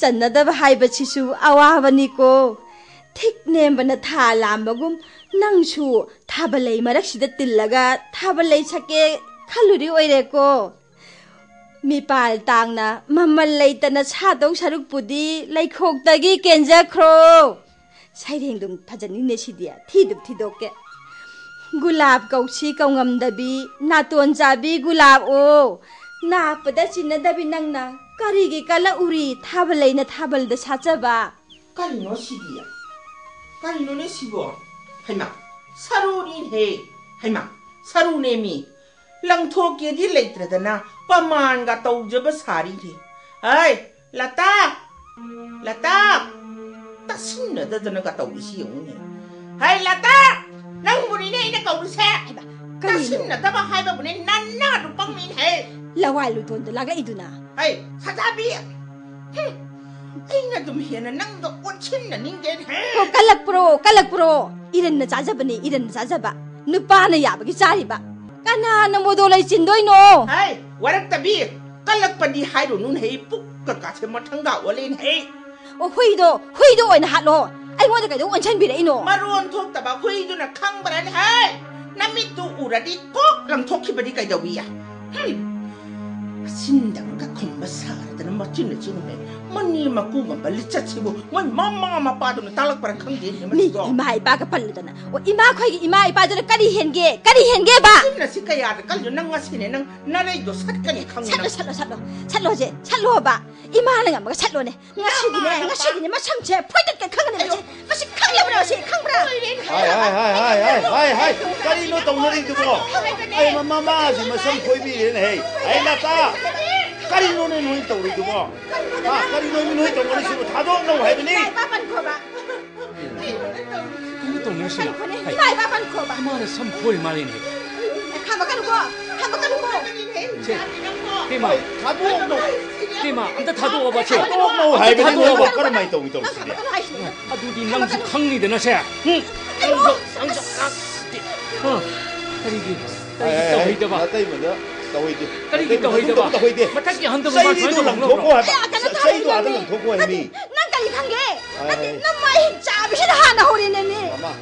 ꯆꯟꯅꯗꯕ ꯍꯥꯏꯕꯁꯤꯁꯨ ꯑꯋꯥꯕꯅꯤꯀꯣ ꯊꯤꯛ ꯅꯦꯝꯕꯅ ꯊꯥ ꯂꯥꯝꯕꯒꯨꯝ ꯅꯪꯁꯨ ꯊꯥꯕꯜꯂꯩ ꯃꯔꯛꯁꯤꯗ ꯇꯤꯜꯂꯒ ꯊꯥꯕꯜꯂꯩ ꯁꯛꯀꯦ ꯈꯜꯂꯨꯔꯤ ꯑꯣꯏꯔꯦꯀꯣ ꯃꯤꯄꯥꯜ ꯇꯥꯡꯅ ꯃꯃꯜ ꯂꯩꯇꯅ ꯁꯥꯗꯧ ꯁꯔꯨꯛꯄꯨꯗꯤ ꯂꯩꯈꯣꯛꯇꯒꯤ ꯀꯦꯟꯖꯈ꯭ꯔꯣ ꯁꯩꯔꯦꯡꯗꯨꯝ ꯐꯖꯅꯤꯅꯦ ꯁꯤꯗꯤ ꯊꯤꯗꯨꯝ ꯊꯤꯗꯣꯛꯀꯦ ꯒꯨꯂꯥꯞ ꯀꯧꯁꯤ ꯀꯧꯉꯝꯗꯕꯤ ꯅꯥꯇꯣꯟ ꯆꯥꯕꯤ ꯒꯨꯂꯥꯞ ꯑꯣ ꯅꯥꯞꯄꯗ ꯆꯤꯟꯅꯗꯕꯤ ꯅꯪꯅ ꯀꯔꯤꯒꯤ ꯀꯂ ꯎꯔꯤ ꯊꯥꯕꯜ ꯂꯩꯅ ꯊꯥꯕꯜꯗ ꯁꯥꯆꯕ ꯀꯔꯤꯅꯣ 시기 야. ꯀꯔꯤꯅꯣꯅꯦ 시 보. 할 마. 사로니 해. 할 마. 사로네 미. ꯂꯪꯊꯣꯛꯀꯦꯗꯤ ꯂꯩꯇ꯭ꯔꯗꯅ ꯄꯃꯥꯟꯒ ꯇꯧꯖꯕ ꯁꯥꯔꯤꯅꯤ ꯍꯩ ꯂꯇꯥ ꯂꯇꯥ ꯇꯥꯁꯤꯟꯅꯗꯗꯅꯒ ꯇꯧꯔꯤꯁꯤ ꯌꯦꯡꯉꯨꯅꯦ ꯍꯩ ꯂꯇꯥ ꯅꯪꯕꯨꯅꯤꯅꯦ ꯑꯩꯅ ꯀꯧꯔꯤꯁꯦ ꯇꯥꯁꯤꯟꯅꯗꯕ ꯍꯥꯏꯕꯕꯨꯅꯦ ꯅꯟꯅ ꯑꯗꯨ ꯄꯪꯃꯤꯅ ꯍꯩ ꯂꯋꯥꯏ ꯂꯨꯊꯣꯟꯗ ꯂꯥꯛꯂꯛꯏꯗꯨꯅ ꯍꯩ ꯁꯖꯥꯕꯤ ꯑꯩꯅ ꯑꯗꯨꯝ ꯍꯦꯟꯅ ꯅꯪꯗꯣ ꯑꯣꯟꯁꯤꯟꯅꯅꯤꯡꯗꯦ ꯍꯦ ꯀꯜꯂꯛꯄ꯭ꯔꯣ ꯀꯜꯂꯛꯄ꯭ꯔꯣ ꯏꯔꯟꯅ ꯆꯥꯖꯕꯅꯤ ꯏꯔꯟꯅ ꯆꯥꯖꯕ ꯅꯨꯄꯥꯅ ꯌꯥꯕꯒꯤ ꯆꯥꯔꯤꯕ ꯀꯅꯥꯅ ꯃꯣꯗꯣꯂꯩ ꯆꯤꯟꯗꯣꯏꯅꯣ ꯍꯥꯏ ꯋꯥꯔꯛꯇꯕꯤ ꯀꯜꯂꯛꯄꯗꯤ ꯍꯥꯏꯔꯨꯅꯨꯅꯦ ꯄꯨꯛꯀ ꯀꯥꯁꯦ ꯃꯊꯪꯗ ꯑꯣꯜꯂꯦꯅꯦ ꯑꯣ ꯍꯨꯏꯗꯣ ꯍꯨꯏꯗꯣ ꯑꯣꯏꯅ ꯍꯥꯠꯂꯣ ꯑꯩꯉꯣꯟꯗ ꯀꯩꯗꯧ ꯑꯣꯟꯁꯤꯟꯕꯤꯔꯛꯏꯅꯣ ꯃꯔꯣꯟ ꯊꯣꯛꯇꯕ ꯍꯨꯏꯗꯨꯅ ꯈꯪꯕ꯭ꯔꯅꯦ ꯍꯥꯏ ꯅꯃꯤꯠꯇꯨ ꯎꯔꯗꯤ ꯀꯣꯛ ꯂꯪꯊꯣꯛꯈꯤꯕꯗꯤ ꯀꯩꯗꯧꯏ ꯍꯝ 心两个空没啥的，等了没进来就是没，没你没过没把你接起我，我妈妈把他们打了过来坑，你们知道？你妈一把个笨的呢，我一妈快一妈一把就是跟你喊个，跟你喊个吧。进来是个伢子，跟就弄我心里弄，哪里有啥跟你坑？拆了拆了拆了，拆了姐，拆了吧，一妈那个没个拆了呢，我兄弟呢，我兄弟你们上去，破的给坑了你们，不是坑不了些，坑不了。哎哎哎哎哎，家里都懂了的不？哎妈妈妈，什么生闺蜜人？哎那啥？ꯀꯔꯤꯅꯣꯅꯦ ꯅꯣꯏ ꯇꯧꯔꯤꯗꯨꯕꯣ ꯀꯔꯤꯅꯣ ꯅꯣꯏ ꯇꯧꯔꯤꯁꯤꯕꯨ ꯊꯥꯗꯣꯛꯅꯧ ꯍꯥꯏꯕꯅꯤ ꯀꯩꯅꯣ ꯇꯧꯅꯤꯡꯁꯤꯅ ꯏꯃꯥꯅ ꯁꯝ ꯈꯣꯏ ꯃꯥꯜꯂꯤꯅꯦ ꯊꯥꯕꯀꯅꯨꯀꯣ ꯊꯥꯕꯀꯅꯨꯀꯣ ꯆꯦ ꯄꯦꯃꯥ ꯊꯥꯗꯣꯛꯅꯧ ꯄꯦꯃꯥ ꯑꯝꯇ ꯊꯥꯗꯣꯛꯑꯣꯕ ꯆꯦ ꯊꯥꯗꯣꯛꯅꯧ ꯍꯥꯏꯕꯅꯤ ꯅꯪꯕꯨ ꯀꯔꯝꯍꯥꯏꯅ ꯇꯧꯏ ꯇꯧꯔꯤꯁꯤꯗꯤ ꯑꯗꯨꯗꯤ ꯅꯪꯁꯨ ꯈꯪꯅꯤꯗꯅ ꯁꯦ ꯅꯪꯁꯨ ꯅꯪꯁꯨ ꯅꯪ ꯀꯔꯤꯒꯤ ꯀꯔꯤꯒꯤ ꯇꯧꯔꯤꯗꯕ 到位点，这里都到位点，到位点，这里很多，这都冷脱过，都冷脱过来，你，那干你堂哥，那那买炸不是他那好的呢？妈妈，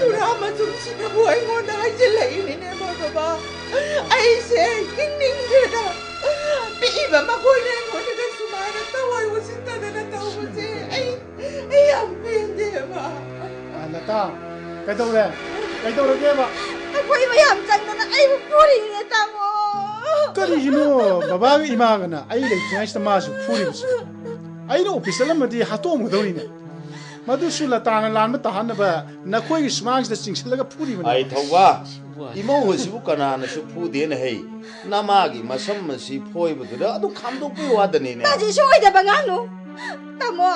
你那么总是那不爱我，那还是累你呢，爸爸，哎些，听你的，比你妈妈过年过得更舒服了，到位我心疼的那到不及，哎，哎呀，兄弟嘛，啊，那，该到了，该到了，爹嘛。我以为他们真的，哎，不理你，当我。كاري جنو بابا إيماغنا أي لي تناش تماجو فوري بس أي لو بيسلا ما دي حتو مدورينه ما دو شو تانا لأن متى هن نكوي إسماعيل دستين شلا كا فوري بس أي توا إما هو شو كنا شو فودي إن هاي نماغي ما سام ما فوي بدو أدو كام دو بيو أدني نه تاجي شو هيدا بعانو تامو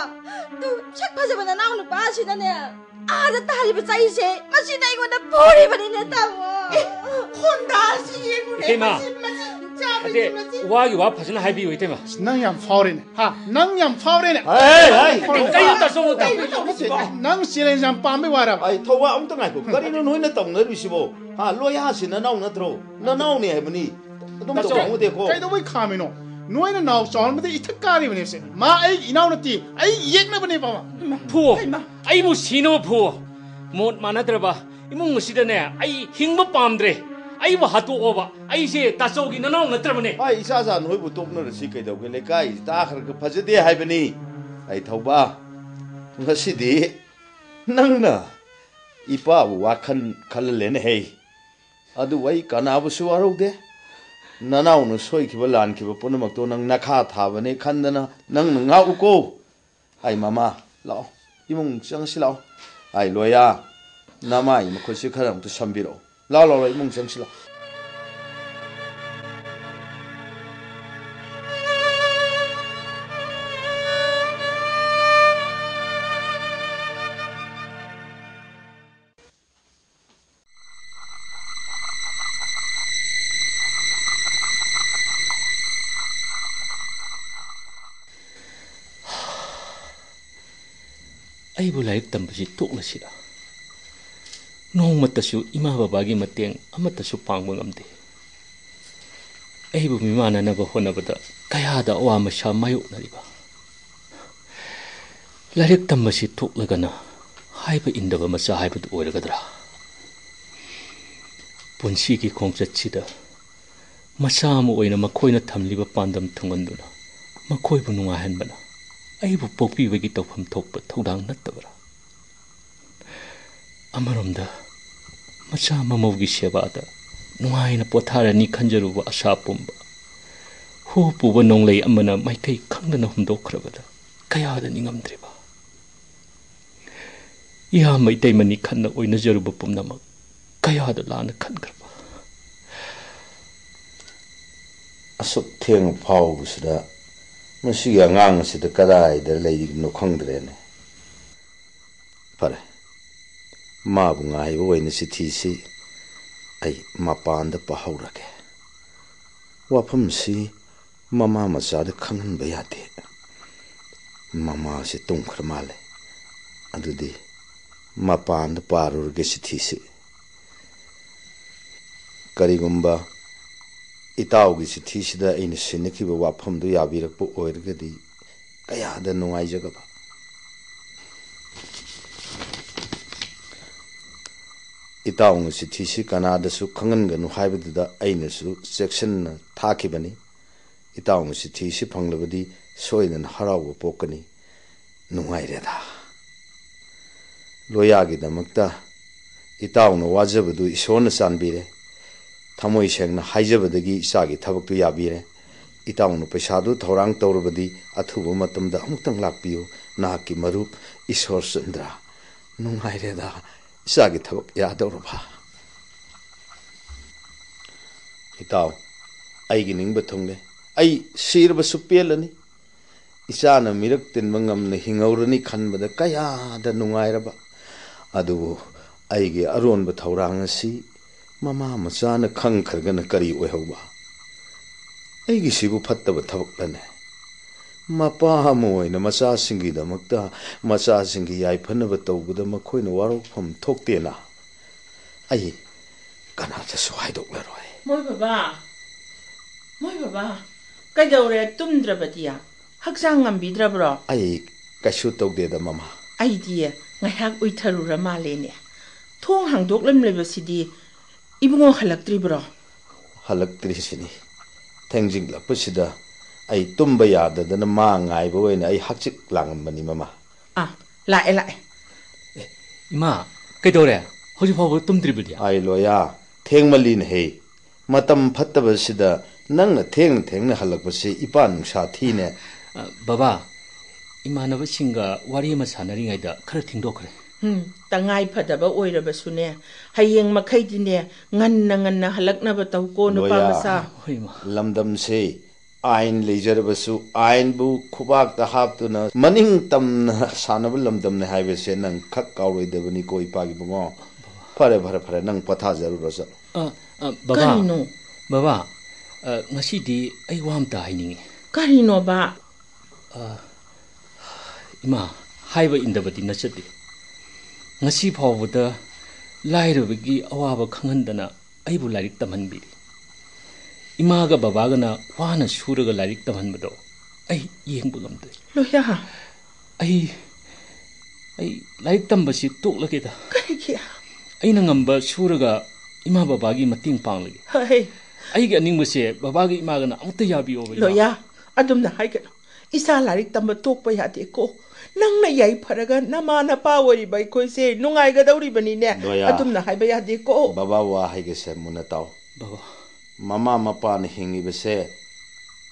دو شك بس بنا نعو نباشي نه 啊！这大姨不在身，我去那个那玻璃房里那等我。混蛋，是因为我那不是不是。Wa gi wa phajna hai bi oi tema. nang yam faurine ha nang yam faurine ai ai Kai ta so ta. nang silen jam pambe wara ai thauwa am ta ngai ko kari no noi na tong na ri sibo ha lo ya si na nau na tro na nau ne hai mani dum to mu de ko kaido wai khamino noina naw chon made ithakari bane se ma ai inaw nati ai yekna bane baba Phu. Ai mu sino phu. Mot manadra ba. Imung sida ne ai hingba pamdre. Ai wa hatu oba. Ai se ta so gi nanau na tra bane. ai isa sa noi bu top na ri si kai do ke le kai ta khar ka phaje de hai bani ai thauba ngasi di nang na ipa bu wa khan khal le ne hei adu wai kana bu su arau de nanau nu soi ki ba lan ki ba pun mak to nang na kha tha ba ne khan na nang na nga u ko ai mama lao imung chang si lao ai loya na mai ma ko si kharang tu sambiro 老老了，梦想去了。哎，不来，等不及，动了起来。ꯅꯣꯡꯃꯇꯁꯨ ꯏꯃꯥ ꯕꯕꯥꯒꯤ ꯃꯇꯦꯡ ꯑꯃꯠꯇꯁꯨ ꯄꯥꯡꯕ ꯉꯝꯗꯦ ꯑꯩꯕꯨ ꯃꯤꯃꯥꯟꯅꯅꯕ ꯍꯣꯠꯅꯕꯗ ꯀꯌꯥꯗ ꯑꯋꯥ ꯃꯩꯁꯥ ꯃꯥꯌꯣꯛꯅꯔꯤꯕ ꯂꯥꯏꯔꯤꯛ ꯇꯝꯕꯁꯤ ꯇꯣꯛꯂꯒꯅ ꯍꯥꯏꯕ ꯏꯟꯗꯕ ꯃꯆꯥ ꯍꯥꯏꯕꯗꯨ ꯑꯣꯏꯔꯒꯗ꯭ꯔꯥ ꯄꯨꯟꯁꯤꯒꯤ ꯈꯣꯡꯆꯠꯁꯤꯗ ꯃꯆꯥ ꯑꯃ ꯑꯣꯏꯅ ꯃꯈꯣꯏꯅ ꯊꯝꯂꯤꯕ ꯄꯥꯟꯗꯝ ꯊꯨꯡꯍꯟꯗꯨꯅ ꯃꯈꯣꯏꯕꯨ ꯅꯨꯡꯉꯥꯏꯍꯟꯕꯅ ꯑꯩꯕꯨ ꯄꯣꯛꯄꯤꯕꯒꯤ ꯇꯧꯐꯝ ꯊꯣꯛꯄ ꯊꯧꯗꯥꯡ ꯅꯠꯇꯕꯔꯥ 아마롬다 마차 마모기 쉐바다. 누아이나 포타라니 칸저루와 아샤품바. 호부와 농레이 아마나 마이케이 칸드나 훔도 크라바다 가야다 닝암드레바. 이하 마이테이마니 칸나 오이나 저루바 뿜나마 가야다 라나 칸그라바. 아속 태행 파우스라 뭐 시기가 강스도 까다이들 레이디 노 콩드레네. 파래 ꯃꯥꯕꯨ ꯉꯥꯏꯕ ꯑꯣꯏꯅ ꯆꯤꯊꯤꯁꯤ ꯑꯩ ꯃꯄꯥꯟꯗ ꯄꯥꯍꯧꯔꯒꯦ ꯋꯥꯐꯝꯁꯤ ꯃꯃꯥ ꯃꯆꯥꯗ ꯈꯪꯍꯟꯕ ꯌꯥꯗꯦ ꯃꯃꯥꯁꯤ ꯇꯨꯝꯈ꯭ꯔ ꯃꯥꯜꯂꯦ ꯑꯗꯨꯗꯤ ꯃꯄꯥꯟꯗ ꯄꯥꯔꯨꯔꯒꯦ ꯆꯤꯊꯤꯁꯤ ꯀꯔꯤꯒꯨꯝꯕ ꯏꯇꯥꯎꯒꯤ ꯆꯤꯊꯤꯁꯤꯗ ꯑꯩꯅ ꯁꯤꯟꯅꯈꯤꯕ ꯋꯥꯐꯝꯗꯨ ꯌꯥꯕꯤꯔꯛꯄ ꯑꯣꯏꯔꯒꯗꯤ ꯀꯌꯥꯗ ꯅꯨꯡꯉꯥꯏꯖꯒꯕ ꯏꯇꯥꯎꯅ ꯆꯤꯊꯤꯁꯤ ꯀꯅꯥꯗꯁꯨ ꯈꯪꯍꯟꯒꯅꯨ ꯍꯥꯏꯕꯗꯨꯗ ꯑꯩꯅꯁꯨ ꯆꯦꯛꯁꯤꯟꯅ ꯊꯥꯈꯤꯕꯅꯤ ꯏꯇꯥꯎꯅ ꯆꯤꯊꯤꯁꯤ ꯐꯪꯂꯕꯗꯤ ꯁꯣꯏꯗꯅ ꯍꯔꯥꯎꯕ ꯄꯣꯛꯀꯅꯤ ꯅꯨꯡꯉꯥꯏꯔꯦꯗ ꯂꯣꯌꯥꯒꯤꯗꯃꯛꯇ ꯏꯇꯥꯎꯅ ꯋꯥꯖꯕꯗꯨ ꯏꯁꯣꯔꯅ ꯆꯥꯟꯕꯤꯔꯦ ꯊꯃꯣꯏ ꯁꯦꯡꯅ ꯍꯥꯏꯖꯕꯗꯒꯤ ꯏꯆꯥꯒꯤ ꯊꯕꯛꯇꯨ ꯌꯥꯕꯤꯔꯦ ꯏꯇꯥꯎꯅ ꯄꯩꯁꯥꯗꯨ ꯊꯧꯔꯥꯡ ꯇꯧꯔꯕꯗꯤ ꯑꯊꯨꯕ ꯃꯇꯝꯗ ꯑꯃꯨꯛꯇꯪ ꯂꯥꯛꯄꯤꯌꯨ ꯅꯍꯥꯛꯀꯤ ꯃꯔꯨꯞ ꯏꯁꯣꯔ ꯆꯟꯗ꯭ꯔ ꯅꯨꯡꯉꯥꯏꯔꯦꯗ 下一个头也都是怕。itaw ay gining batong le ay sir ba supel ani isa na mirak tin mangam na hingaw ni khan ba kaya da nungai ra ba adu ay gi aron ba thorang si mama ma sa na khang khar ga na kari oi ho ba ay gi si bu phat ta ba thabak la ne ꯃꯄꯥ ꯑꯃ ꯑꯣꯏꯅ ꯃꯆꯥꯁꯤꯡꯒꯤꯗꯃꯛꯇ ꯃꯆꯥꯁꯤꯡꯒꯤ ꯌꯥꯏꯐꯅꯕ ꯇꯧꯕꯗ ꯃꯈꯣꯏꯅ ꯋꯥꯔꯧꯐꯝ ꯊꯣꯛꯇꯦꯅ ꯑꯩ ꯀꯅꯥꯗꯁꯨ ꯍꯥꯏꯗꯣꯛꯂꯔꯣꯏ ꯃꯣꯏ ꯕꯕꯥ ꯃꯣꯏ ꯕꯕꯥ ꯀꯩꯗꯧꯔꯦ ꯇꯨꯝꯗ꯭ꯔꯕꯗꯤ ꯍꯛꯆꯥꯡ ꯉꯝꯕꯤꯗ꯭ꯔꯕ꯭ꯔꯣ ꯑꯩ ꯀꯩꯁꯨ ꯇꯧꯗꯦꯗ ꯃꯃꯥ ꯑꯩꯗꯤ ꯉꯥꯏꯍꯥꯛ ꯎꯏꯊꯔꯨꯔ ꯃꯥꯜꯂꯦꯅꯦ ꯊꯣꯡ ꯍꯥꯡꯗꯣꯛꯂꯝꯂꯤꯕꯁꯤꯗꯤ ꯏꯕꯨꯡꯉꯣ ꯍꯜꯂꯛꯇ꯭ꯔꯤꯕ꯭ꯔꯣ ꯍꯜꯂꯛꯇ꯭ꯔꯤꯁꯤꯅꯤ ꯊꯦꯡꯖꯤꯜꯂꯛꯄꯁꯤꯗ ꯑꯩ ꯇꯨꯝꯕ ꯌꯥꯗꯗꯅ ꯃꯥ ꯉꯥꯏꯕ ꯑꯣꯏꯅ ꯑꯩ ꯍꯛꯆꯤꯛ ꯂꯥꯡꯉꯝꯕꯅꯤ ꯃꯃꯥ ꯑꯥ ꯂꯥꯛꯑꯦ ꯂꯥꯛꯑꯦ ꯏꯃꯥ ꯀꯩꯗꯧꯔꯦ ꯍꯧꯖꯤꯛ ꯐꯥꯎꯕ ꯇꯨꯝꯗ꯭ꯔꯤꯕꯗꯤ ꯑꯩ ꯂꯣꯌꯥ ꯊꯦꯡꯃꯜꯂꯤꯅ ꯍꯦ ꯃꯇꯝ ꯐꯠꯇꯕꯁꯤꯗ ꯅꯪꯅ ꯊꯦꯡꯅ ꯊꯦꯡꯅ ꯍꯜꯂꯛꯄꯁꯤ ꯏꯄꯥ ꯅꯨꯡꯁꯥ ꯊꯤꯅꯦ ꯑ, ꯕꯕꯥ ꯏꯃꯥꯟꯅꯕꯁꯤꯡꯒ ꯋꯥꯔꯤ ꯑꯃ ꯁꯥꯟꯅꯔꯤꯉꯩꯗ ꯈꯔ ꯊꯦꯡꯗꯣꯛꯈ꯭ꯔꯦ ꯎꯝ ꯇꯉꯥꯏ ꯐꯗꯕ ꯑꯣꯏꯔꯕꯁꯨꯅꯦ ꯍꯌꯦꯡ ꯃꯈꯩꯗꯤꯅꯦ ꯉꯟꯅ ꯉꯟꯅ ꯍꯜꯂꯛꯅꯕ ꯇꯧꯀꯣ ꯅꯨꯄꯥ ꯂꯣꯌꯥ. ꯃꯆꯥ ꯍꯣꯏ ꯏꯃꯥ ꯂꯝꯗꯝꯁꯦ ꯑꯥꯏꯟ ꯂꯩꯖꯔꯕꯁꯨ ꯑꯥꯏꯟꯕꯨ ꯈꯨꯕꯥꯛꯇ ꯍꯥꯞꯇꯨꯅ ꯃꯅꯤꯡ ꯇꯝꯅ ꯁꯥꯟꯅꯕ ꯂꯝꯗꯝꯅꯦ ꯍꯥꯏꯕꯁꯦ ꯅꯪ ꯈꯛ ꯀꯥꯎꯔꯣꯏꯗꯕꯅꯤꯀꯣ ꯏꯄꯥꯒꯤ ꯕꯨꯡꯉꯣ ꯐꯔꯦ ꯐꯔꯦ ꯐꯔꯦ ꯅꯪ ꯄꯣꯊꯥꯖꯔꯨꯔꯣ ꯆꯠꯂꯣ ꯑ, ꯑ, ꯕꯕꯥ ꯀꯔꯤꯅꯣ ꯕꯕꯥ ꯑ, ꯉꯁꯤꯗꯤ ꯑꯩ ꯋꯥ ꯑꯝꯇ ꯍꯥꯏꯅꯤꯡꯉꯤ ꯀꯔꯤꯅꯣꯕ ꯏꯃꯥ ꯍꯥꯏꯕ ꯏꯟꯗꯕꯗꯤ ꯅꯠꯆꯗꯦ ꯉꯁꯤ ꯐꯥꯎꯕꯗ ꯂꯥꯏꯔꯕꯒꯤ ꯑꯋꯥꯕ ꯈꯪꯍꯟꯗꯅ ꯑꯩꯕꯨ ꯂꯥꯏꯔꯤꯛ ꯇꯝꯍꯟꯕꯤꯔꯤ ꯏꯃꯥꯒ ꯕꯕꯥꯒꯅ ꯋꯥꯅ ꯁꯨꯔꯒ ꯂꯥꯏꯔꯤꯛ ꯇꯝꯍꯟꯕꯗꯣ ꯑꯩ ꯌꯦꯡꯕ ꯉꯝꯗꯦ ꯂꯣꯌꯥ ꯑꯩ ꯑꯩ ꯂꯥꯏꯔꯤꯛ ꯇꯝꯕꯁꯤ ꯇꯣꯛꯂꯒꯦꯗ ꯀꯔꯤꯒꯤ ꯑꯩꯅ ꯉꯝꯕ ꯁꯨꯔꯒ ꯏꯃꯥ ꯕꯕꯥꯒꯤ ꯃꯇꯦꯡ ꯄꯥꯡꯂꯒꯦ ꯍꯩ ꯑꯩꯒꯤ ꯑꯅꯤꯡꯕꯁꯦ ꯕꯕꯥꯒ ꯏꯃꯥꯒꯅ ꯑꯃꯨꯛꯇ ꯌꯥꯕꯤꯌꯣꯕ ꯏꯃꯥ. ꯂꯣꯌꯥ ꯑꯗꯨꯝꯅ ꯍꯥꯏꯒꯅꯨ ꯏꯆꯥ ꯂꯥꯏꯔꯤꯛ ꯇꯝꯕ ꯇꯣꯛꯄ ꯌꯥꯗꯦꯀꯣ ꯅꯪꯅ ꯌꯥꯏꯐꯔꯒ ꯅꯃꯥ ꯅꯄꯥ ꯑꯣꯏꯔꯤꯕ ꯑꯩꯈꯣꯏꯁꯦ ꯅꯨꯡꯉꯥꯏꯒꯗꯧꯔꯤꯕꯅꯤꯅꯦ ꯂꯣꯌꯥ. ꯑꯗꯨꯝꯅ ꯍꯥꯏꯕ ꯌꯥꯗꯦꯀꯣ ꯕꯕꯥ ꯋꯥ ꯍꯥꯏꯒꯁꯦ ꯃꯨꯟꯅ ꯇꯥꯎ ꯕꯕꯥ ꯃꯃꯥ ꯃꯄꯥꯅ ꯍꯤꯡꯉꯤꯕꯁꯦ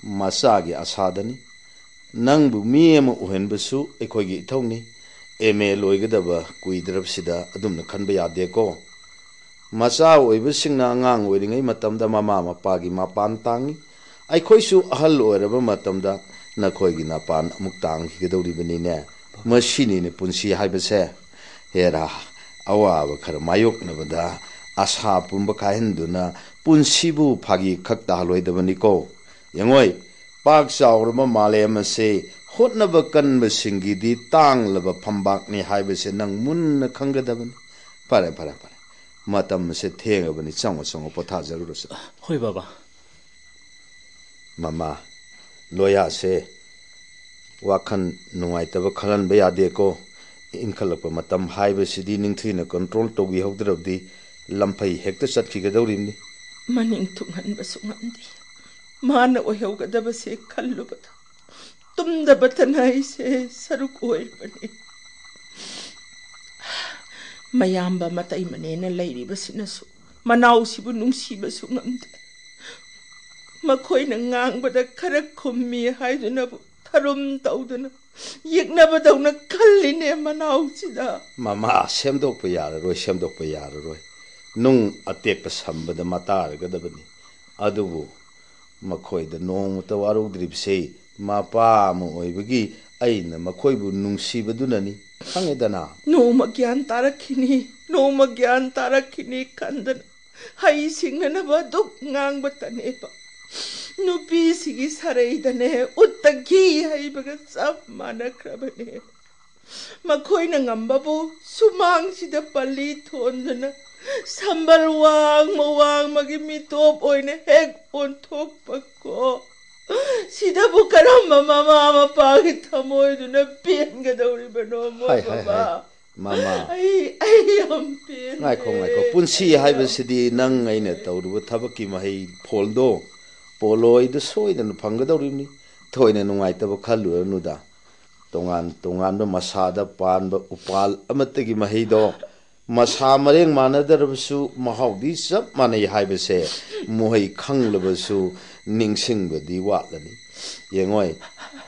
ꯃꯆꯥꯒꯤ ꯑꯁꯥꯗꯅꯤ ꯅꯪꯕꯨ ꯃꯤ ꯑꯃ ꯑꯣꯏꯍꯟꯕꯁꯨ ꯑꯩꯈꯣꯏꯒꯤ ꯏꯊꯧꯅꯤ ꯑꯦꯝ ꯑꯦ ꯂꯣꯏꯒꯗꯕ ꯀꯨꯏꯗ꯭ꯔꯕꯁꯤꯗ ꯑꯗꯨꯝꯅ ꯈꯟꯕ ꯌꯥꯗꯦꯀꯣ ꯃꯆꯥ ꯑꯣꯏꯕꯁꯤꯡꯅ ꯑꯉꯥꯡ ꯑꯣꯏꯔꯤꯉꯩ ꯃꯇꯝꯗ ꯃꯃꯥ ꯃꯄꯥꯒꯤ ꯃꯄꯥꯟ ꯇꯥꯡꯉꯤ ꯑꯩꯈꯣꯏꯁꯨ ꯑꯍꯜ ꯑꯣꯏꯔꯕ ꯃꯇꯝꯗ ꯅꯈꯣꯏꯒꯤ ꯅꯄꯥꯟ ꯑꯃꯨꯛ ꯇꯥꯡꯈꯤꯒꯗꯧꯔꯤꯕꯅꯤꯅꯦ ꯃꯁꯤꯅꯤꯅꯦ ꯄꯨꯟꯁꯤ ꯍꯥꯏꯕꯁꯦ ꯍꯦꯔꯥ ꯑꯋꯥꯕ ꯈꯔ ꯃꯥꯌꯣꯛꯅꯕꯗ ꯑꯁꯥ ꯄꯨꯝꯕ ꯀꯥꯏꯍꯟꯗꯨꯅ ꯄꯨꯟꯁꯤꯕꯨ ꯐꯥꯒꯤ ꯈꯛ ꯇꯥꯍꯜꯂꯣꯏꯗꯕꯅꯤꯀꯣ ꯌꯦꯡꯉꯣꯏ ꯄꯥꯛ ꯆꯥꯎꯔꯕ ꯃꯥꯂꯦꯝ ꯑꯁꯦ ꯍꯣꯠꯅꯕ ꯀꯟꯕꯁꯤꯡꯒꯤꯗꯤ ꯇꯥꯡꯂꯕ ꯐꯝꯕꯥꯛꯅꯤ ꯍꯥꯏꯕꯁꯦ ꯅꯪ ꯃꯨꯟꯅ ꯈꯪꯒꯗꯕꯅꯤ ꯐꯔꯦ ꯐꯔꯦ ꯐꯔꯦ ꯃꯇꯝ ꯑꯁꯦ ꯊꯦꯡꯉꯕꯅꯤ ꯆꯪꯉꯣ ꯆꯪꯉꯣ ꯄꯣꯊꯥꯖꯔꯨꯔꯁꯤ ꯍꯣꯏ ꯕꯕꯥ ꯃꯃꯥ ꯂꯣꯌꯥꯁꯦ ꯋꯥꯈꯜ ꯅꯨꯡꯉꯥꯏꯇꯕ ꯈꯜꯍꯟꯕ ꯌꯥꯗꯦꯀꯣ ꯏꯟꯈꯠꯂꯛꯄ ꯃꯇꯝ ꯍꯥꯏꯕꯁꯤꯗꯤ ꯅꯤꯡꯊꯤꯅ ꯀꯟꯇ꯭ꯔꯣꯜ ꯇꯧꯕꯤꯍꯧꯗ꯭ꯔꯕꯗꯤ ꯂꯝꯐꯩ ꯍꯦꯛꯇ ꯆꯠꯈꯤꯒꯗꯧꯔꯤꯕꯅꯤ ꯃꯅꯤꯡ ꯊꯨꯡꯍꯟꯕꯁꯨ ꯉꯝꯗꯦ ꯃꯥꯅ ꯑꯣꯏꯍꯧꯒꯗꯕꯁꯦ ꯈꯜꯂꯨꯕꯗ ꯇꯨꯝꯗꯕꯇꯅ ꯑꯩꯁꯦ ꯁꯔꯨꯛ ꯑꯣꯏꯔꯕꯅꯤ ꯃꯌꯥꯝꯕ ꯃꯇꯩ ꯃꯅꯦꯅ ꯂꯩꯔꯤꯕꯁꯤꯅꯁꯨ ꯃꯅꯥꯎꯁꯤꯕꯨ ꯅꯨꯡꯁꯤꯕꯁꯨ ꯉꯝꯗꯦ ꯃꯈꯣꯏꯅ ꯉꯥꯡꯕꯗ ꯈꯔ ꯈꯨꯝꯃꯤ ꯍꯥꯏꯗꯨꯅꯕꯨ ꯊꯔꯨꯝ ꯇꯧꯗꯨꯅ ꯌꯦꯛꯅꯕꯗꯧꯅ ꯈꯜꯂꯤꯅꯦ ꯃꯅꯥꯎꯁꯤꯗ ꯃꯃꯥ ꯁꯦꯝꯗꯣꯛꯄ ꯌꯥꯔꯔꯣꯏ ꯁꯦꯝꯗꯣꯛꯄ ꯌꯥꯔꯔꯣꯏ ꯅꯨꯡ ꯑꯇꯦꯛꯄ ꯁꯝꯕꯗ ꯃꯇꯥꯔꯒꯗꯕꯅꯤ ꯑꯗꯨꯕꯨ ꯃꯈꯣꯏꯗ ꯅꯣꯡꯃꯇ ꯋꯥꯔꯧꯗ꯭ꯔꯤꯕꯁꯦ ꯃꯄꯥ ꯑꯃ ꯑꯣꯏꯕꯒꯤ ꯑꯩꯅ ꯃꯈꯣꯏꯕꯨ ꯅꯨꯡꯁꯤꯕꯗꯨꯅꯅꯤ ꯈꯪꯉꯦꯗꯅ ꯅꯣꯡꯃ ꯒ꯭ꯌꯥꯟ ꯇꯥꯔꯛꯈꯤꯅꯤ ꯅꯣꯡꯃ ꯒ꯭ꯌꯥꯟ ꯇꯥꯔꯛꯈꯤꯅꯤ ꯈꯟꯗꯅ ꯍꯩ ꯁꯤꯡꯅꯅꯕ ꯑꯗꯨꯛ ꯉꯥꯡꯕꯇꯅꯦꯕ ꯅꯨꯄꯤꯁꯤꯒꯤ ꯁꯔꯩꯗꯅꯦ ꯎꯠꯇ ꯘꯤ ꯍꯩꯕꯒ ꯆꯞ ꯃꯥꯟꯅꯈ꯭ꯔꯕꯅꯦ ꯃꯈꯣꯏꯅ ꯉꯝꯕꯕꯨ ꯁꯨꯃꯥꯡꯁꯤꯗ ꯄꯜꯂꯤ ꯊꯣꯟꯗꯨꯅ 산발왕 모왕 막이미톱 오이네 핵 온톡 받고 시다 보카라 마마마 아마 빠기 타모이 누나 삐엔가다 우리 베노 모마마 Mama. Ay, ay, ang pin. Ngayon, ngayon. Punsi haibasidi nang ngayon na tawrubo tabaki mahay poldo. Polo ay dasoy na nupangga tawrim ni. Toy na nungay tabo kalu nuda. Tungan, tungan ba masada paan ba upal amatagi mahay do. ꯃꯁꯥ ꯃꯔꯦꯡ ꯃꯥꯟꯅꯗ꯭ꯔꯕꯁꯨ ꯃꯍꯥꯎꯗꯤ ꯆꯞ ꯃꯥꯟꯅꯩ ꯍꯥꯏꯕꯁꯦ ꯃꯣꯍꯩ ꯈꯪꯂꯕꯁꯨ ꯅꯤꯡꯁꯤꯡꯕꯗꯤ ꯋꯥꯠꯂꯅꯤ ꯌꯦꯡꯉꯣꯏ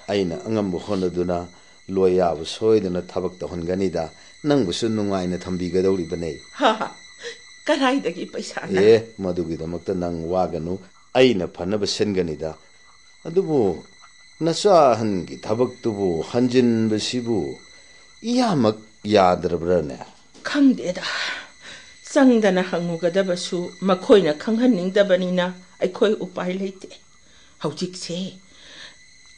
ꯑꯩꯅ ꯑꯉꯝꯕ ꯍꯣꯠꯅꯗꯨꯅ ꯂꯣꯏ ꯌꯥꯕ ꯁꯣꯏꯗꯅ ꯊꯕꯛ ꯇꯧꯍꯟꯒꯅꯤꯗ ꯅꯪꯕꯨꯁꯨ ꯅꯨꯡꯉꯥꯏꯅ ꯊꯝꯕꯤꯒꯗꯧꯔꯤꯕꯅꯦ ꯍꯥ ꯍꯥ ꯀꯗꯥꯏꯗꯒꯤ ꯄꯩꯁꯥꯅ ꯑꯦ ꯃꯗꯨꯒꯤꯗꯃꯛꯇ ꯅꯪ ꯋꯥꯒꯅꯨ ꯑꯩꯅ ꯐꯅꯕ ꯁꯤꯟꯒꯅꯤꯗ ꯑꯗꯨꯕꯨ ꯅꯆꯥ ꯑꯍꯟꯒꯤ ꯊꯕꯛꯇꯨꯕꯨ ꯍꯟꯖꯤꯟꯕꯁꯤꯕꯨ ꯏꯌꯥꯃꯛ ꯌꯥꯗ꯭ꯔꯕ꯭ꯔꯅꯦ ꯈꯪꯗꯦꯗ ꯆꯪꯗꯅ ꯍꯪꯉꯨꯒꯗꯕꯁꯨ ꯃꯈꯣꯏꯅ ꯈꯪꯍꯟꯅꯤꯡꯗꯕꯅꯤꯅ ꯑꯩꯈꯣꯏ ꯎꯄꯥꯏ ꯂꯩꯇꯦ ꯍꯧꯖꯤꯛꯁꯦ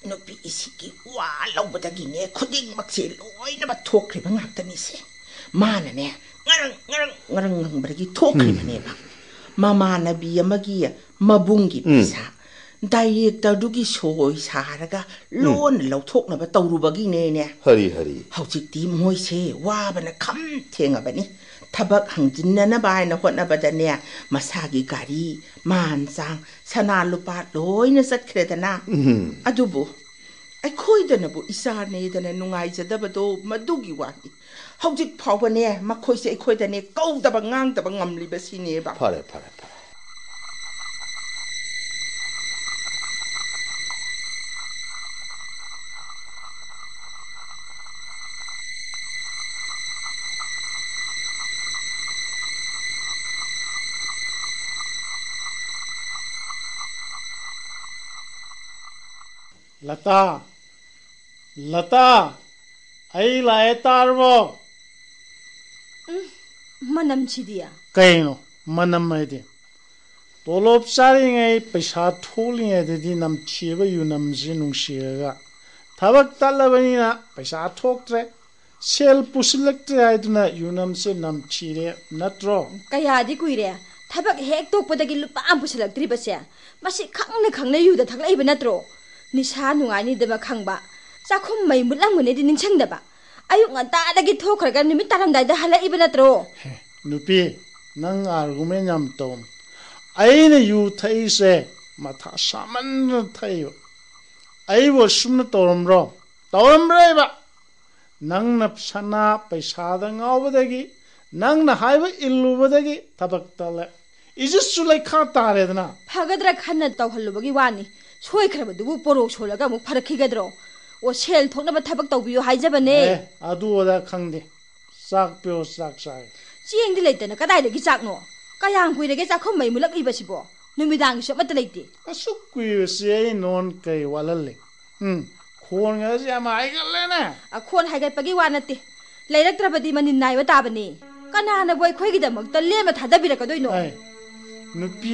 ꯅꯨꯄꯤꯁꯤꯒꯤ ꯋꯥ ꯂꯧꯕꯗꯒꯤꯅꯦ ꯈꯨꯗꯤꯡꯃꯛꯁꯦ ꯂꯣꯏꯅꯃꯛ ꯊꯣꯛꯈ꯭ꯔꯤꯕ ꯉꯥꯛꯇꯅꯤꯁꯦ ꯃꯥꯅꯅꯦ ꯉꯔꯪ ꯉꯔꯪ ꯉꯔꯪ ꯉꯪꯕꯗꯒꯤ ꯊꯣꯛꯈ꯭ꯔꯤꯕꯅꯦꯕ ꯃꯃꯥꯟꯅꯕꯤ ꯑꯃꯒꯤ ꯃꯕꯨꯡꯒꯤ ꯄꯩꯁꯥ ꯗꯥꯏꯔꯦꯛꯇꯔꯗꯨꯒꯤ ꯁꯣꯏ ꯁꯥꯔꯒ ꯂꯣꯟꯅ ꯂꯧꯊꯣꯛꯅꯕ ꯇꯧꯔꯨꯕꯒꯤꯅꯦꯅꯦ ꯍꯔꯤ ꯍꯔꯤ ꯍꯧꯖꯤꯛꯇꯤ ꯃꯣꯏꯁꯦ ꯋꯥꯕꯅ ꯈꯝ ꯊꯦꯡꯉꯕꯅꯤ ꯊꯕꯛ ꯍꯪꯖꯤꯟꯅꯅꯕ ꯍꯥꯏꯅ ꯍꯣꯠꯅꯕꯗꯅꯦ ꯃꯁꯥꯒꯤ ꯒꯥꯔꯤ ꯃꯥꯟ ꯆꯥꯡ ꯁꯅꯥ ꯂꯨꯄꯥ ꯂꯣꯏꯅ ꯆꯠꯈ꯭ꯔꯦꯗꯅ ꯑꯗꯨꯕꯨ ꯑꯩꯈꯣꯏꯗꯅꯕꯨ ꯏꯆꯥꯅꯦꯗꯅ ꯅꯨꯡꯉꯥꯏꯖꯗꯕꯗꯣ ꯃꯗꯨꯒꯤ ꯋꯥꯅꯤ ꯍꯧꯖꯤꯛ ꯐꯥꯎꯕꯅꯦ ꯃꯈꯣꯏꯁꯦ ꯑꯩꯈꯣꯏꯗꯅꯦ ꯀꯧꯗꯕ ꯉꯥꯡꯗꯕ ꯉꯝꯂꯤꯕꯁꯤꯅꯦꯕ ꯐꯔꯦ ꯐꯔꯦ ꯐꯔꯦ ꯂꯇꯥ ꯂꯇꯥ ꯑꯩ ꯂꯥꯛꯑꯦ ꯇꯥꯔꯕꯣ ꯃꯅꯝꯁꯤꯗꯤ ꯀꯩꯅꯣ ꯃꯅꯝ ꯍꯥꯏꯗꯤ ꯇꯣꯂꯣꯞ ꯆꯥꯔꯤꯉꯩ ꯄꯩꯁꯥ ꯊꯣꯛꯂꯤꯉꯩꯗꯗꯤ ꯅꯝꯊꯤꯕ ꯌꯨꯅꯝꯁꯤ ꯅꯨꯡꯁꯤꯔꯒ ꯊꯕꯛ ꯇꯠꯂꯕꯅꯤꯅ ꯄꯩꯁꯥ ꯊꯣꯛꯇ꯭ꯔꯦ ꯁꯦꯜ ꯄꯨꯁꯤꯜꯂꯛꯇ꯭ꯔꯦ ꯍꯥꯏꯗꯨꯅ ꯌꯨꯅꯝꯁꯦ ꯅꯝꯊꯤꯔꯦ ꯅꯠꯇ꯭ꯔꯣ ꯀꯌꯥꯗꯤ ꯀꯨꯏꯔꯦ ꯊꯕꯛ ꯍꯦꯛ ꯇꯣꯛꯄꯗꯒꯤ ꯂꯨꯄꯥ ꯑꯃ ꯄꯨꯁꯤꯜꯂꯛꯇ꯭ꯔꯤꯕꯁꯦ ꯃꯁꯤ ꯈꯪꯅ ꯈꯪꯅ ꯌꯨꯗ ꯊꯛꯂꯛꯏꯕ ꯅꯠꯇ꯭ꯔꯣ ꯅꯤꯁꯥ ꯅꯨꯡꯉꯥꯏꯅꯤꯗꯕ ꯈꯪꯕ ꯆꯥꯛꯈꯨꯝ ꯃꯩ ꯃꯨꯠꯂꯝꯒꯅꯤꯗꯤ ꯅꯤꯡꯁꯤꯡꯗꯕ ꯑꯌꯨꯛ ꯉꯟꯇꯥꯗꯒꯤ ꯊꯣꯛꯈ꯭ꯔꯒ ꯅꯨꯃꯤꯠ ꯇꯥꯔꯝꯗꯥꯏꯗ ꯍꯜꯂꯛꯏꯕ ꯅꯠꯇ꯭ꯔꯣ ꯍꯦ, ꯅꯨꯄꯤ ꯅꯪ ꯑꯥꯔꯒꯨꯃꯦꯟ ꯌꯥꯝ ꯇꯧ ꯑꯩꯅ ꯌꯨ ꯊꯛꯏꯁꯦ ꯃꯊꯥ ꯁꯥꯃꯟꯅ ꯊꯛꯏꯕ ꯑꯩꯕꯨ ꯑꯁꯨꯝꯅ ꯇꯧꯔꯝꯕ꯭ꯔꯣ ꯇꯧꯔꯝꯕ꯭ꯔꯦꯕ ꯅꯪꯅ ꯁꯅꯥ ꯄꯩꯁꯥꯗ ꯉꯥꯎꯕꯗꯒꯤ ꯅꯪꯅ ꯍꯥꯏꯕ ꯏꯜꯂꯨꯕꯗꯒꯤ ꯊꯕꯛ ꯇꯜꯂꯦ ꯏꯖꯠꯁꯨ ꯂꯩꯈꯥ ꯇꯥꯔꯦꯗꯅ ꯐꯒꯗ꯭ꯔꯥ ꯈꯟꯅ ꯇꯧꯍꯜꯂꯨꯕꯒꯤ ꯋꯥꯅꯤ ꯁꯣꯏꯈ꯭ꯔꯕꯗꯨꯕꯨ ꯄꯣꯔꯣꯛ ꯁꯣꯜꯂꯒ ꯑꯃꯨꯛ ꯐꯔꯛꯈꯤꯒꯗ꯭ꯔꯣ ꯑꯣ ꯁꯦꯜ ꯊꯣꯛꯅꯕ ꯊꯕꯛ ꯇꯧꯕꯤꯌꯨ ꯍꯥꯏꯖꯕꯅꯦ ꯑꯦ ꯑꯗꯨ ꯑꯗꯥ ꯈꯪꯗꯦ ꯆꯥꯛ ꯄꯤꯌꯣ ꯆꯥꯛ ꯆꯥꯒꯦ ꯆꯦꯡꯗꯤ ꯂꯩꯇꯅ ꯀꯗꯥꯏꯗꯒꯤ ꯆꯥꯛꯅꯣ ꯀꯌꯥꯝ ꯀꯨꯏꯔꯒꯦ ꯆꯥꯛꯈꯨꯝ ꯃꯩ ꯃꯨꯠꯂꯛꯂꯤꯕꯁꯤꯕꯣ ꯅꯨꯃꯤꯗꯥꯡꯒꯤꯁꯨ ꯑꯃꯠꯇ ꯂꯩꯇꯦ ꯑꯁꯨꯛ ꯀꯨꯏꯕꯁꯤ ꯑꯩ ꯅꯣꯟ ꯀꯩ ꯋꯥꯠꯍꯜꯂꯤ ꯎꯝ ꯈꯣꯟꯒꯁꯤ ꯌꯥꯝ ꯍꯥꯏꯒꯠꯂꯦꯅꯦ ꯑꯈꯣꯟ ꯍꯥꯏꯒꯠꯄꯒꯤ ꯋꯥ ꯅꯠꯇꯦ ꯂꯩꯔꯛꯇ꯭ꯔꯕꯗꯤ ꯃꯅꯤꯟ ꯅꯥꯏꯕ ꯇꯥꯕꯅꯤ ꯀꯅꯥꯅꯕꯨ ꯑꯩꯈꯣꯏꯒꯤꯗꯃꯛꯇ ꯂꯦꯝꯅ ꯊꯥꯗꯕꯤꯔꯛꯀꯗꯣꯏꯅꯣ ꯑꯩ ꯅꯨꯄꯤ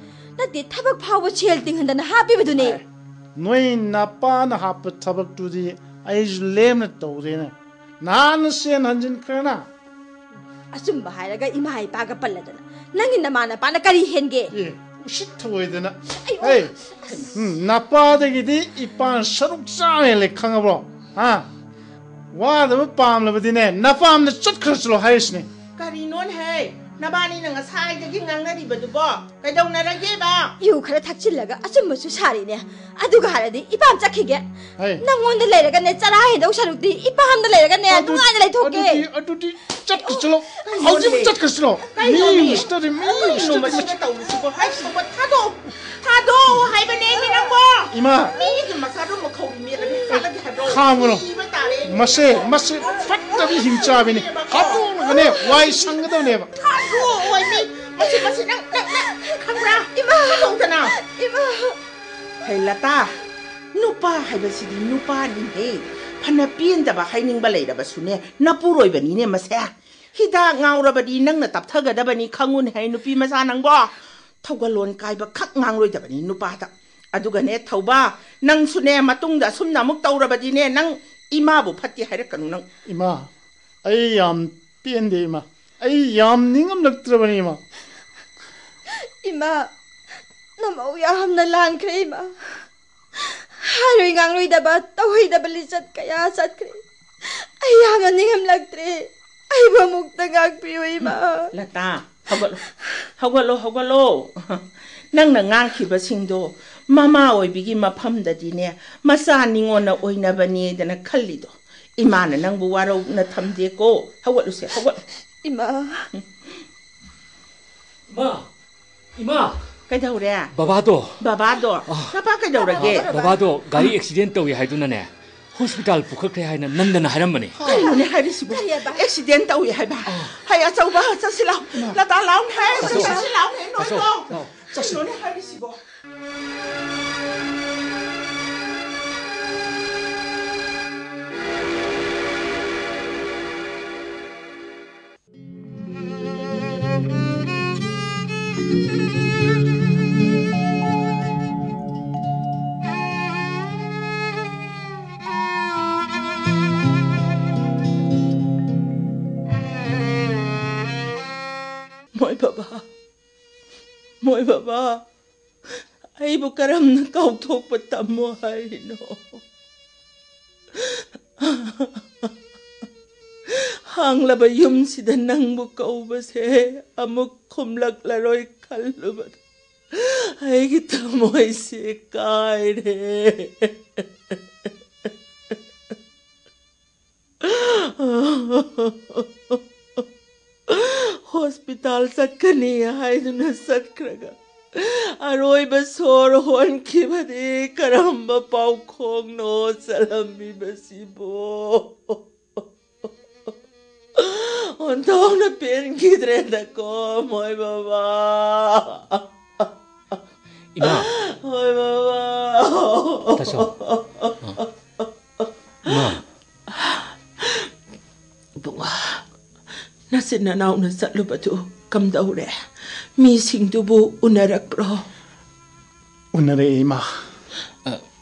ꯅꯠꯇꯦ ꯊꯕꯛ ꯐꯥꯎꯕ ꯁꯦꯜ ꯇꯤꯡꯍꯟꯗꯅ ꯍꯥꯞꯄꯤꯕꯗꯨꯅꯦ ꯅꯣꯏ ꯅꯄꯥꯅ ꯍꯥꯞꯄ ꯊꯕꯛꯇꯨꯗꯤ ꯑꯩꯁꯨ ꯂꯦꯝꯅ ꯇꯧꯗꯦꯅꯦ ꯅꯍꯥꯟꯅ ꯁꯦꯟ ꯍꯟꯖꯤꯟꯈ꯭ꯔꯦꯅ ꯑꯆꯨꯝꯕ ꯍꯥꯏꯔꯒ ꯏꯃꯥ ꯏꯄꯥꯒ ꯄꯜꯂꯗꯅ ꯅꯪꯒꯤ ꯅꯃꯥ ꯅꯄꯥꯅ ꯀꯔꯤ ꯍꯦꯟꯒꯦ ꯑꯦ ꯎꯁꯤꯠ ꯊꯑꯣꯏꯗꯅ ꯑꯩꯌꯣ. ꯍꯦ ꯎꯝ, ꯅꯄꯥꯗꯒꯤꯗꯤ ꯏꯄꯥꯅ ꯁꯔꯨꯛ ꯆꯥꯃ ꯍꯦꯜꯂꯦ ꯈꯪꯉꯕ꯭ꯔꯣ ꯍꯥ ꯋꯥꯗꯕ ꯄꯥꯝꯂꯕꯗꯤꯅꯦ ꯅꯄꯥꯝꯗ ꯆꯠꯈ꯭ꯔꯁꯨ ꯍꯥꯏꯔꯤꯁꯤꯅꯦ ꯀꯔꯤꯅꯣꯅꯦ ꯍꯦ 나반이 는가 사이적인 강나리버두고 그동네를 예봐 요카라 닥칠래가 아줌마수 살이네 아두가 하라니 이밤 짝히게 낭원들 내려가 내 짜라해 녹사룩디 이밤도 내려가 내 동안에 내토게 아두디 짝기슬로 아줌 짝기슬로 미 미스터리 미 미스터리 미스터리 하이스고 타도 타도 하이버네 미랑고 이마 미그 마사로 뭐 거기 미라니 가다게 하도 카무로 마세 마세 팍 잡이 힘 잡이니 하도 그네 와이 상가도 네봐おおいみもしもしなななカムラ今そうだな今はいらたぬぱはいばしりぬぱにねパナピンだばはいにんばれだばすねなぷろいばにねませひだがおらばりなんなたたがだばにかぐんはいぬぴまさなんぼたがろんかいばかがんろいだばにぬぱだ ꯑꯗꯨꯒꯅꯦ ꯊꯧꯕꯥ ꯅꯪꯁꯨꯅꯦ ꯃꯇꯨꯡꯗ ꯑꯁꯨꯝꯅ ꯑꯃꯨꯛ ꯇꯧꯔꯕꯗꯤꯅꯦ ꯅꯪ ꯏꯃꯥꯕꯨ ꯐꯠꯇꯦ ꯍꯥꯏꯔꯛꯀꯅꯨ ꯅꯪ ꯏꯃꯥ ꯑꯩ ꯌꯥꯝ ꯄꯦꯟꯗꯦ ꯏꯃꯥ ꯑꯩ ꯌꯥꯝ ꯅꯤꯡꯉꯝꯂꯛꯇ꯭ꯔꯕꯅꯤ ꯏꯃꯥ ꯏꯃꯥ ꯅꯃꯧ ꯌꯥꯝꯅ ꯂꯥꯟꯈ꯭ꯔꯦ ꯏꯃꯥ ꯍꯥꯏꯔꯣꯏ ꯉꯥꯡꯂꯣꯏꯗꯕ ꯇꯧꯍꯩꯗꯕ ꯂꯤꯆꯠ ꯀꯌꯥ ꯆꯠꯈ꯭ꯔꯦ ꯑꯩ ꯌꯥꯝꯅ ꯅꯤꯡꯉꯝꯂꯛꯇ꯭ꯔꯦ ꯑꯩꯕꯨ ꯑꯃꯨꯛꯇ ꯉꯥꯛꯄꯤꯌꯨ ꯏꯃꯥ ꯂꯇꯥ ꯍꯧꯒꯠꯂꯣ ꯍꯧꯒꯠꯂꯣ ꯍꯧꯒꯠꯂꯣ ꯅꯪꯅ ꯉꯥꯡꯈꯤꯕꯁꯤꯡꯗꯣ ꯃꯃꯥ ꯑꯣꯏꯕꯤꯒꯤ ꯃꯐꯝꯗꯗꯤꯅꯦ ꯃꯆꯥ ꯅꯤꯉꯣꯟꯅ ꯑꯣꯏꯅꯕꯅꯦꯗꯅ ꯈꯜꯂꯤꯗꯣ ꯏꯃꯥꯅ ꯅꯪꯕꯨ ꯋꯥꯔꯧꯅ ꯊꯝꯗꯦꯀꯣ ꯍꯧꯒꯠꯂꯨꯁꯦ ꯍꯧꯒꯠꯂꯨ 이마 이마, 이마, ꯀꯩꯗꯧꯔꯦ 바바도, ꯕꯕꯥꯗꯣ ꯅꯄꯥ ꯀꯩꯗꯧꯔꯒꯦ 바바도 가리 액시덴트 ꯇꯧꯏ ꯍꯥꯏꯗꯨꯅꯅꯦ ꯍꯣꯁꯄꯤꯇꯥꯜ ꯄꯨꯈꯠꯈ꯭ꯔꯦ ꯍꯥꯏꯅ ꯅꯝꯗꯅ ꯍꯥꯏꯔꯝꯕꯅꯤ ꯀꯩꯅꯣꯅꯦ Moj baba, moj baba, ai bo karam na kao to mua hay haino. Hang la ba yum si da nang bu kao ba se amuk khumlak la roi khalu ba. Ai ki tamo ai se kai re. Oh, hospital ꯆꯠꯀꯅꯤ ꯍꯥꯏꯗꯨꯅ ꯆꯠꯈ꯭ꯔꯒ ꯑꯔꯣꯏꯕ ꯁꯣꯔ ꯍꯣꯟꯈꯤꯕꯗꯤ ꯀꯔꯝꯕ ꯄꯥꯎꯈꯣꯡꯅꯣ ꯆꯠꯂꯝꯃꯤꯕꯁꯤꯕꯣ ꯑꯣꯟꯊꯣꯛꯅ ꯄꯦꯟꯈꯤꯗ꯭ꯔꯦꯗꯀꯣ ꯃꯣꯏ ꯕꯕꯥ 이마, ꯃꯣꯏ ꯕꯕꯥ 다시 와. 이마, ꯏꯕꯨꯡꯉꯣ Na sin na nau na zat lubatu kam daure, mising ꯆꯠꯂꯨꯕꯗꯨ ꯀꯝꯗꯧꯔꯦ ꯃꯤꯁꯤꯡꯗꯨꯕꯨ ꯎꯅꯔꯛꯄ꯭ꯔꯣ ꯎꯅꯔꯛꯑꯦ ꯏꯃꯥ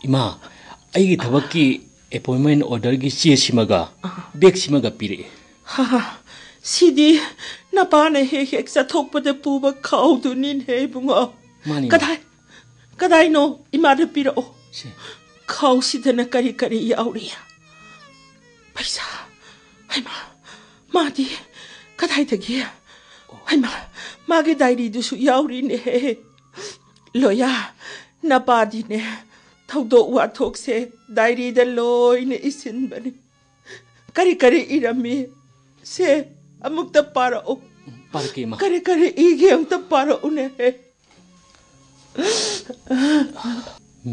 ꯏꯃꯥ ꯑꯩꯒꯤ ꯊꯕꯛꯀꯤ ꯑꯦꯄꯣꯏꯟꯃꯦꯟ ꯑꯣꯔꯗꯔꯒꯤ ꯆꯦꯁꯤꯃꯒ ꯕꯦꯒꯁꯤꯃꯒ ꯄꯤꯔꯛꯑꯦ ꯍꯥ ꯁꯤꯗꯤ ꯅꯄꯥꯅ ꯍꯦꯛ ꯍꯦꯛ ꯆꯠꯊꯣꯛꯄꯗ ꯄꯨꯕ ꯈꯥꯎꯗꯨꯅꯤꯅꯦ ꯏꯕꯨꯡꯉꯣ ꯀꯗꯥꯏ ꯀꯗꯥꯏꯅꯣ ꯏꯃꯥꯗ ꯄꯤꯔꯛꯑꯣ ꯈꯥꯎꯁꯤꯗꯅ ꯀꯔꯤ ꯀꯔꯤ ꯌꯥꯎꯔꯤ ꯄꯩꯁꯥ ꯍꯩꯃꯥ di. ꯀꯗꯥꯏꯗꯒꯤ ꯍꯩꯃꯥ ꯃꯥꯒꯤ ꯗꯥꯏꯔꯤꯗꯨꯁꯨ ꯌꯥꯎꯔꯤꯅꯦꯍꯦ ꯂꯣꯌꯥ ꯅꯄꯥꯗꯤꯅꯦ ꯊꯧꯗꯣꯛ ꯋꯥꯊꯣꯛꯁꯦ ꯗꯥꯏꯔꯤꯗ ꯂꯣꯏꯅ ꯏꯁꯤꯟꯕꯅꯤ ꯀꯔꯤ ꯀꯔꯤ ꯏꯔꯝꯃꯤ ꯁꯦ ꯑꯃꯨꯛꯇ ꯄꯥꯔꯛꯑꯣ ꯄꯥꯔꯛꯀꯦ ꯏꯃꯥ ꯀꯔꯤ ꯀꯔꯤ ꯏꯒꯦ ꯑꯃꯨꯛꯇ ꯄꯥꯔꯛꯎꯅꯦꯍꯦ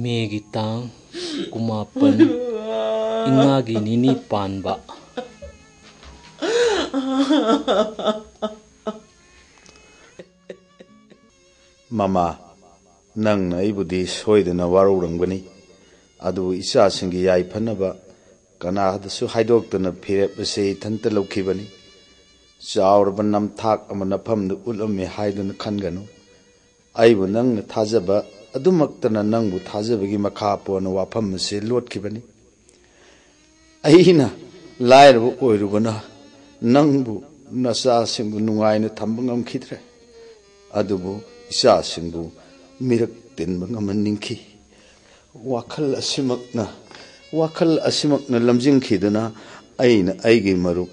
ꯃꯦꯒꯤ ꯇꯥꯡ ꯀꯨꯟꯃꯥꯄꯟ ꯏꯉꯥꯒꯤ ꯅꯤꯅꯤ ꯄꯥꯟꯕ ꯃꯃꯥ ꯅꯪꯅ ꯑꯩꯕꯨꯗꯤ ꯁꯣꯏꯗꯅ ꯋꯥꯔꯧꯔꯝꯒꯅꯤ ꯑꯗꯨꯕꯨ ꯏꯆꯥꯁꯤꯡꯒꯤ ꯌꯥꯏꯐꯅꯕ ꯀꯅꯥꯗꯁꯨ ꯍꯥꯏꯗꯣꯛꯇꯅ ꯐꯤꯔꯦꯞ ꯑꯁꯤ ꯏꯊꯟꯇ ꯂꯧꯈꯤꯕꯅꯤ ꯆꯥꯎꯔꯕ ꯅꯝꯊꯥꯛ ꯑꯃ ꯅꯐꯝꯗ ꯎꯠꯂꯝꯃꯤ ꯍꯥꯏꯗꯨꯅ ꯈꯟꯒꯅꯨ ꯑꯩꯕꯨ ꯅꯪꯅ ꯊꯥꯖꯕ ꯑꯗꯨꯃꯛꯇꯅ ꯅꯪꯕꯨ ꯊꯥꯖꯕꯒꯤ ꯃꯈꯥ ꯄꯣꯟꯅ ꯋꯥꯐꯝ ꯑꯁꯤ ꯂꯣꯠꯈꯤꯕꯅꯤ ꯑꯩꯅ ꯂꯥꯏꯔꯕ ꯑꯣꯏꯔꯨꯕꯅ ꯅꯪꯕు ꯅꯆꯥꯁꯤꯡꯕꯨ ꯅꯨꯡꯉꯥꯏꯅ ꯊꯝꯕ ꯉꯝꯈꯤꯗ꯭ꯔꯦ ꯑꯗꯨꯕꯨ ꯏꯆꯥꯁꯤꯡꯕꯨ ꯃꯤꯔꯛ ꯇꯤꯟꯕ ꯉꯝꯍꯟꯅꯤꯡꯈꯤ ꯋꯥꯈꯜ ꯑꯁꯤꯃꯛꯅ ꯋꯥꯈꯜ ꯑꯁꯤꯃꯛꯅ ꯂꯝꯖꯤꯡꯈꯤꯗꯨꯅ ꯑꯩꯅ ꯑꯩꯒꯤ ꯃꯔꯨꯞ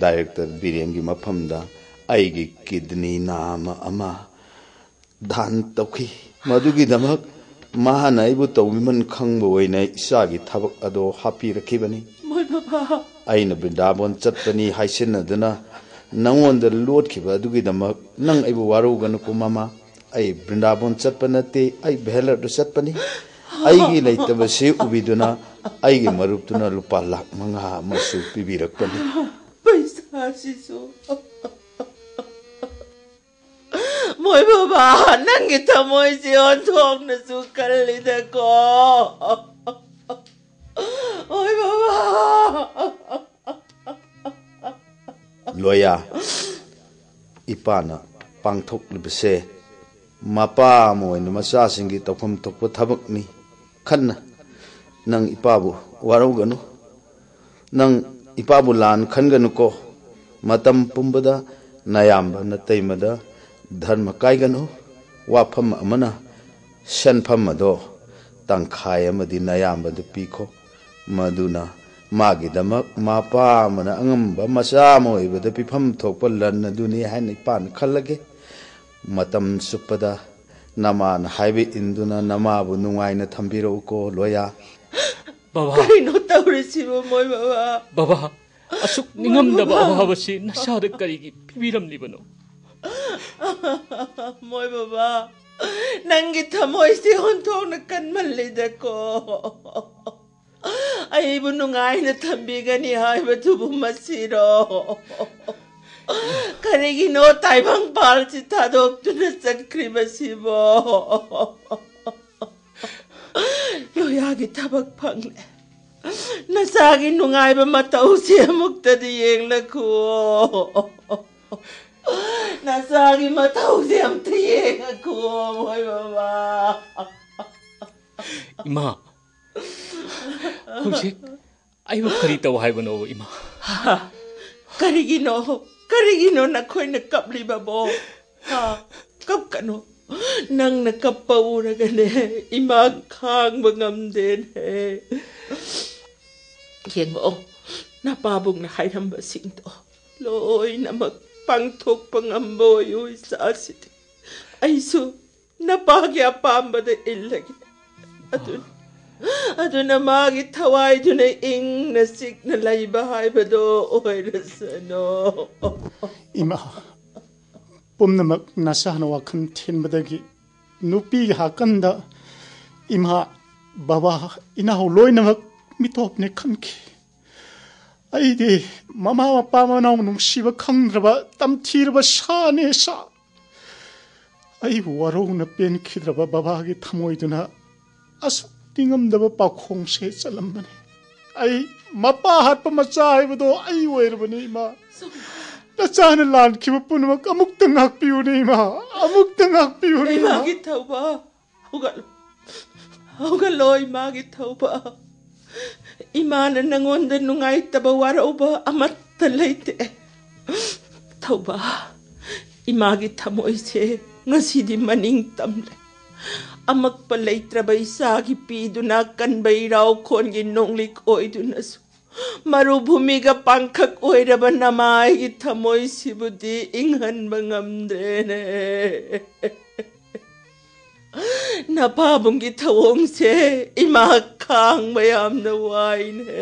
ꯗꯥꯏꯔꯦꯛꯇꯔ ꯕꯤꯔꯦꯟꯒꯤ ꯃꯐꯝꯗ ꯑꯩꯒꯤ ꯀꯤꯗꯅꯤ ꯅꯥꯝꯃ ꯑꯃ ꯗꯥꯟ ꯇꯧꯈꯤ ꯃꯗꯨꯒꯤꯗꯃꯛ ꯃꯍꯥꯛꯅ ꯑꯩꯕꯨ ꯇꯧꯕꯤꯃꯟ ꯈꯪꯕ ꯑꯣꯏꯅ ꯏꯆꯥꯒꯤ ꯊꯕꯛ ꯑꯗꯣ ꯍꯥꯞꯄꯤꯔꯛꯈꯤꯕꯅꯤ ꯃꯣꯏ ꯕꯕꯥ ꯑꯩꯅ ꯕ꯭ꯔꯤꯟꯗꯥꯕꯣꯟ ꯆꯠꯄꯅꯤ ꯍꯥꯏꯁꯤꯟꯅꯗꯨꯅ ꯅꯪꯉꯣꯟꯗ ꯂꯣꯠꯈꯤꯕ ꯑꯗꯨꯒꯤꯗꯃꯛ ꯅꯪ ꯑꯩꯕు ꯋꯥꯔꯧꯒꯅꯨꯀꯣ ꯃꯃꯥ ꯑꯩ ꯕ꯭ꯔꯤꯟꯗꯥꯕꯣꯟ ꯆꯠꯄ ꯅꯠꯇꯦ ꯑꯩ ꯚꯦꯂꯔꯗ ꯆꯠꯄꯅꯤ ꯑꯩꯒꯤ ꯂꯩꯇꯕꯁꯤ ꯎꯕꯤꯗꯨꯅ ꯑꯩꯒꯤ ꯃꯔꯨꯞꯇꯨꯅ ꯂꯨꯄꯥ ꯂꯥꯛ ꯃꯉꯥ ꯑꯃꯁꯨ ꯄꯤꯕꯤꯔꯛꯄꯅꯤ ꯄꯩꯁꯥꯁꯤꯁꯨ ꯃꯣꯏ ꯕꯕꯥ ꯅꯪꯒꯤ ꯊꯃꯣꯏꯁꯦ ꯑꯣꯟꯊꯣꯛꯅꯁꯨ ꯀꯜꯂꯤꯗꯀꯣ ꯃꯣꯏ ꯕꯕꯥ loya ipana, pangthok libse mapa moin macha singi topham thokpa thabak ni. Khanna. Nang ipabu, warau ganu. Nang ipabu lan khan ganu ko. Matam pumbada, nayamba na taimada. Dharma kai ganu. Wafam amana. Sanfam ado tangkhai amadi nayamba du pikho maduna. ꯃꯥꯒꯤꯗꯃꯛ ꯃꯄꯥ ꯑꯃꯅ ꯑꯉꯝꯕ ꯃꯆꯥ ꯑꯃ ꯑꯣꯏꯕꯗ ꯄꯤꯐꯝ ꯊꯣꯛꯄ ꯂꯟ ꯑꯗꯨꯅꯤ ꯍꯥꯏꯅ ꯏꯄꯥꯅ ꯈꯜꯂꯒꯦ ꯃꯇꯝ ꯆꯨꯞꯄꯗ ꯅꯃꯥꯅ ꯍꯥꯏꯕ ꯏꯟꯗꯨꯅ ꯅꯃꯥꯕꯨ ꯅꯨꯡꯉꯥꯏꯅ ꯊꯝꯕꯤꯔꯛꯎꯀꯣ ꯂꯣꯌꯥ 아이분 아이는 탐비가니 아이분 두분 마시러 Kanigi no taibang pal si tadok tunasan krimasi mo. Yoyagi tabag pang Nasagi nung ay ba matao siya mugtadiyeng lako. Nasagi matao siya mtiyeng ako, mo'y baba. Ima, 혹시 아이고 그리다고 하이브노 이마? 하 카리기노 카리기노 na ko'y nagkabliba mo ha Kap kapkano nang nakapaura gani imagkang mangamden he kiyang o napabog na kay ng basing to loy na magpangtok pangamboy o sa asit ay so napagya pamba da ilagi atun. ꯑꯗꯨꯅ ꯃꯥꯒꯤ ꯊꯋꯥꯏꯗꯨꯅ ꯏꯪꯅ ꯆꯤꯛꯅ ꯂꯩꯕ ꯍꯥꯏꯕꯗꯣ ꯑꯣꯏꯔꯁꯅꯨ ꯏꯃꯥ ꯄꯨꯝꯅꯃꯛ ꯅꯁꯥꯅ ꯋꯥꯈꯜ ꯊꯤꯟꯕꯗꯒꯤ ꯅꯨꯄꯤꯒꯤ ꯍꯥꯀꯟꯗ ꯏꯃꯥ ꯕꯕꯥ ꯏꯅꯥꯎ ꯂꯣꯏꯅꯃꯛ ꯃꯤꯇꯣꯞꯅꯦ ꯈꯟꯈꯤ ꯑꯩꯗꯤ ꯃꯃꯥ ꯃꯄꯥ ꯃꯅꯥꯎ ꯅꯨꯡꯁꯤꯕ ꯈꯪꯗ꯭ꯔꯕ ꯇꯝꯊꯤꯔꯕ ꯁꯥꯅꯦ ꯁꯥ ꯑꯩꯕꯨ ꯋꯥꯔꯧꯅ ꯄꯦꯟꯈꯤꯗ꯭ꯔꯕ ꯕꯕꯥꯒꯤ ꯊꯃꯣꯏꯗꯨꯅ ꯑꯁꯨꯛ ꯇꯤꯡꯉꯝꯗꯕ ꯄꯥꯎꯈꯣꯡꯁꯦ ꯆꯠꯂꯝꯕꯅꯤ ꯑꯩ ꯃꯄꯥ ꯍꯥꯠꯄ ꯃꯆꯥ ꯍꯥꯏꯕꯗꯣ ꯑꯩ ꯑꯣꯏꯔꯕꯅꯤ ꯏꯃꯥ ꯅꯆꯥꯅ ꯂꯥꯟꯈꯤꯕ ꯄꯨꯝꯅꯃꯛ ꯑꯃꯨꯛꯇ ꯉꯥꯛꯄꯤꯌꯨꯅꯦ ꯏꯃꯥ ꯑꯃꯨꯛꯇ ꯉꯥꯛꯄꯤꯌꯨꯅꯦ ꯏꯃꯥꯒꯤ ꯊꯧꯕ ꯍꯧꯒꯠꯂꯣ ꯍꯧꯒꯠꯂꯣ ꯏꯃꯥꯒꯤ ꯊꯧꯕ ꯏꯃꯥꯅ ꯅꯪꯉꯣꯟꯗ ꯅꯨꯡꯉꯥꯏꯇꯕ ꯋꯥꯔꯧꯕ ꯑꯃꯠꯇ ꯂꯩꯇꯦ ꯊꯧꯕ ꯏꯃꯥꯒꯤ ꯊꯃꯣꯏꯁꯦ ꯉꯁꯤꯗꯤ ꯃꯅꯤꯡ ꯇꯝꯂꯦ amak palay trabay sa gipido na kanbay raw kon ginong likoy do na so. Marubhumi ka pangkak oiraba na maay gitamoy sibudi inghan bangamdre ne. (laughs) Napabong gitawong se imakang mayam na wine (laughs)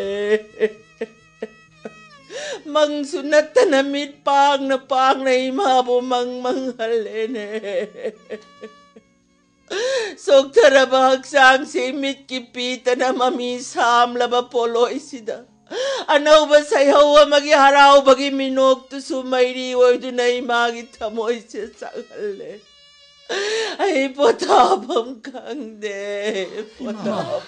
mang sunat na mit pang na pang na imabo mang manghalene. (laughs) ಸೋಗ್ತಾರ bahagsaang simit kipita na mamisham laba polo isida. ಅನೌಬ ಸೈಹೌವ ಮಗೆ ಹರಾವು ಬಗೆ ಮಿನೋಕ್ತು ಸುಮೈರಿ ಒಯ್ದು ನೈ ಮಾಗಿ ತಮೋಯ್ಸೆ ಸಗಲ್ಲೆ ಐ ಪೊತಾಪಂ ಕಂಗ್ದೆ ಪೊತಾಪ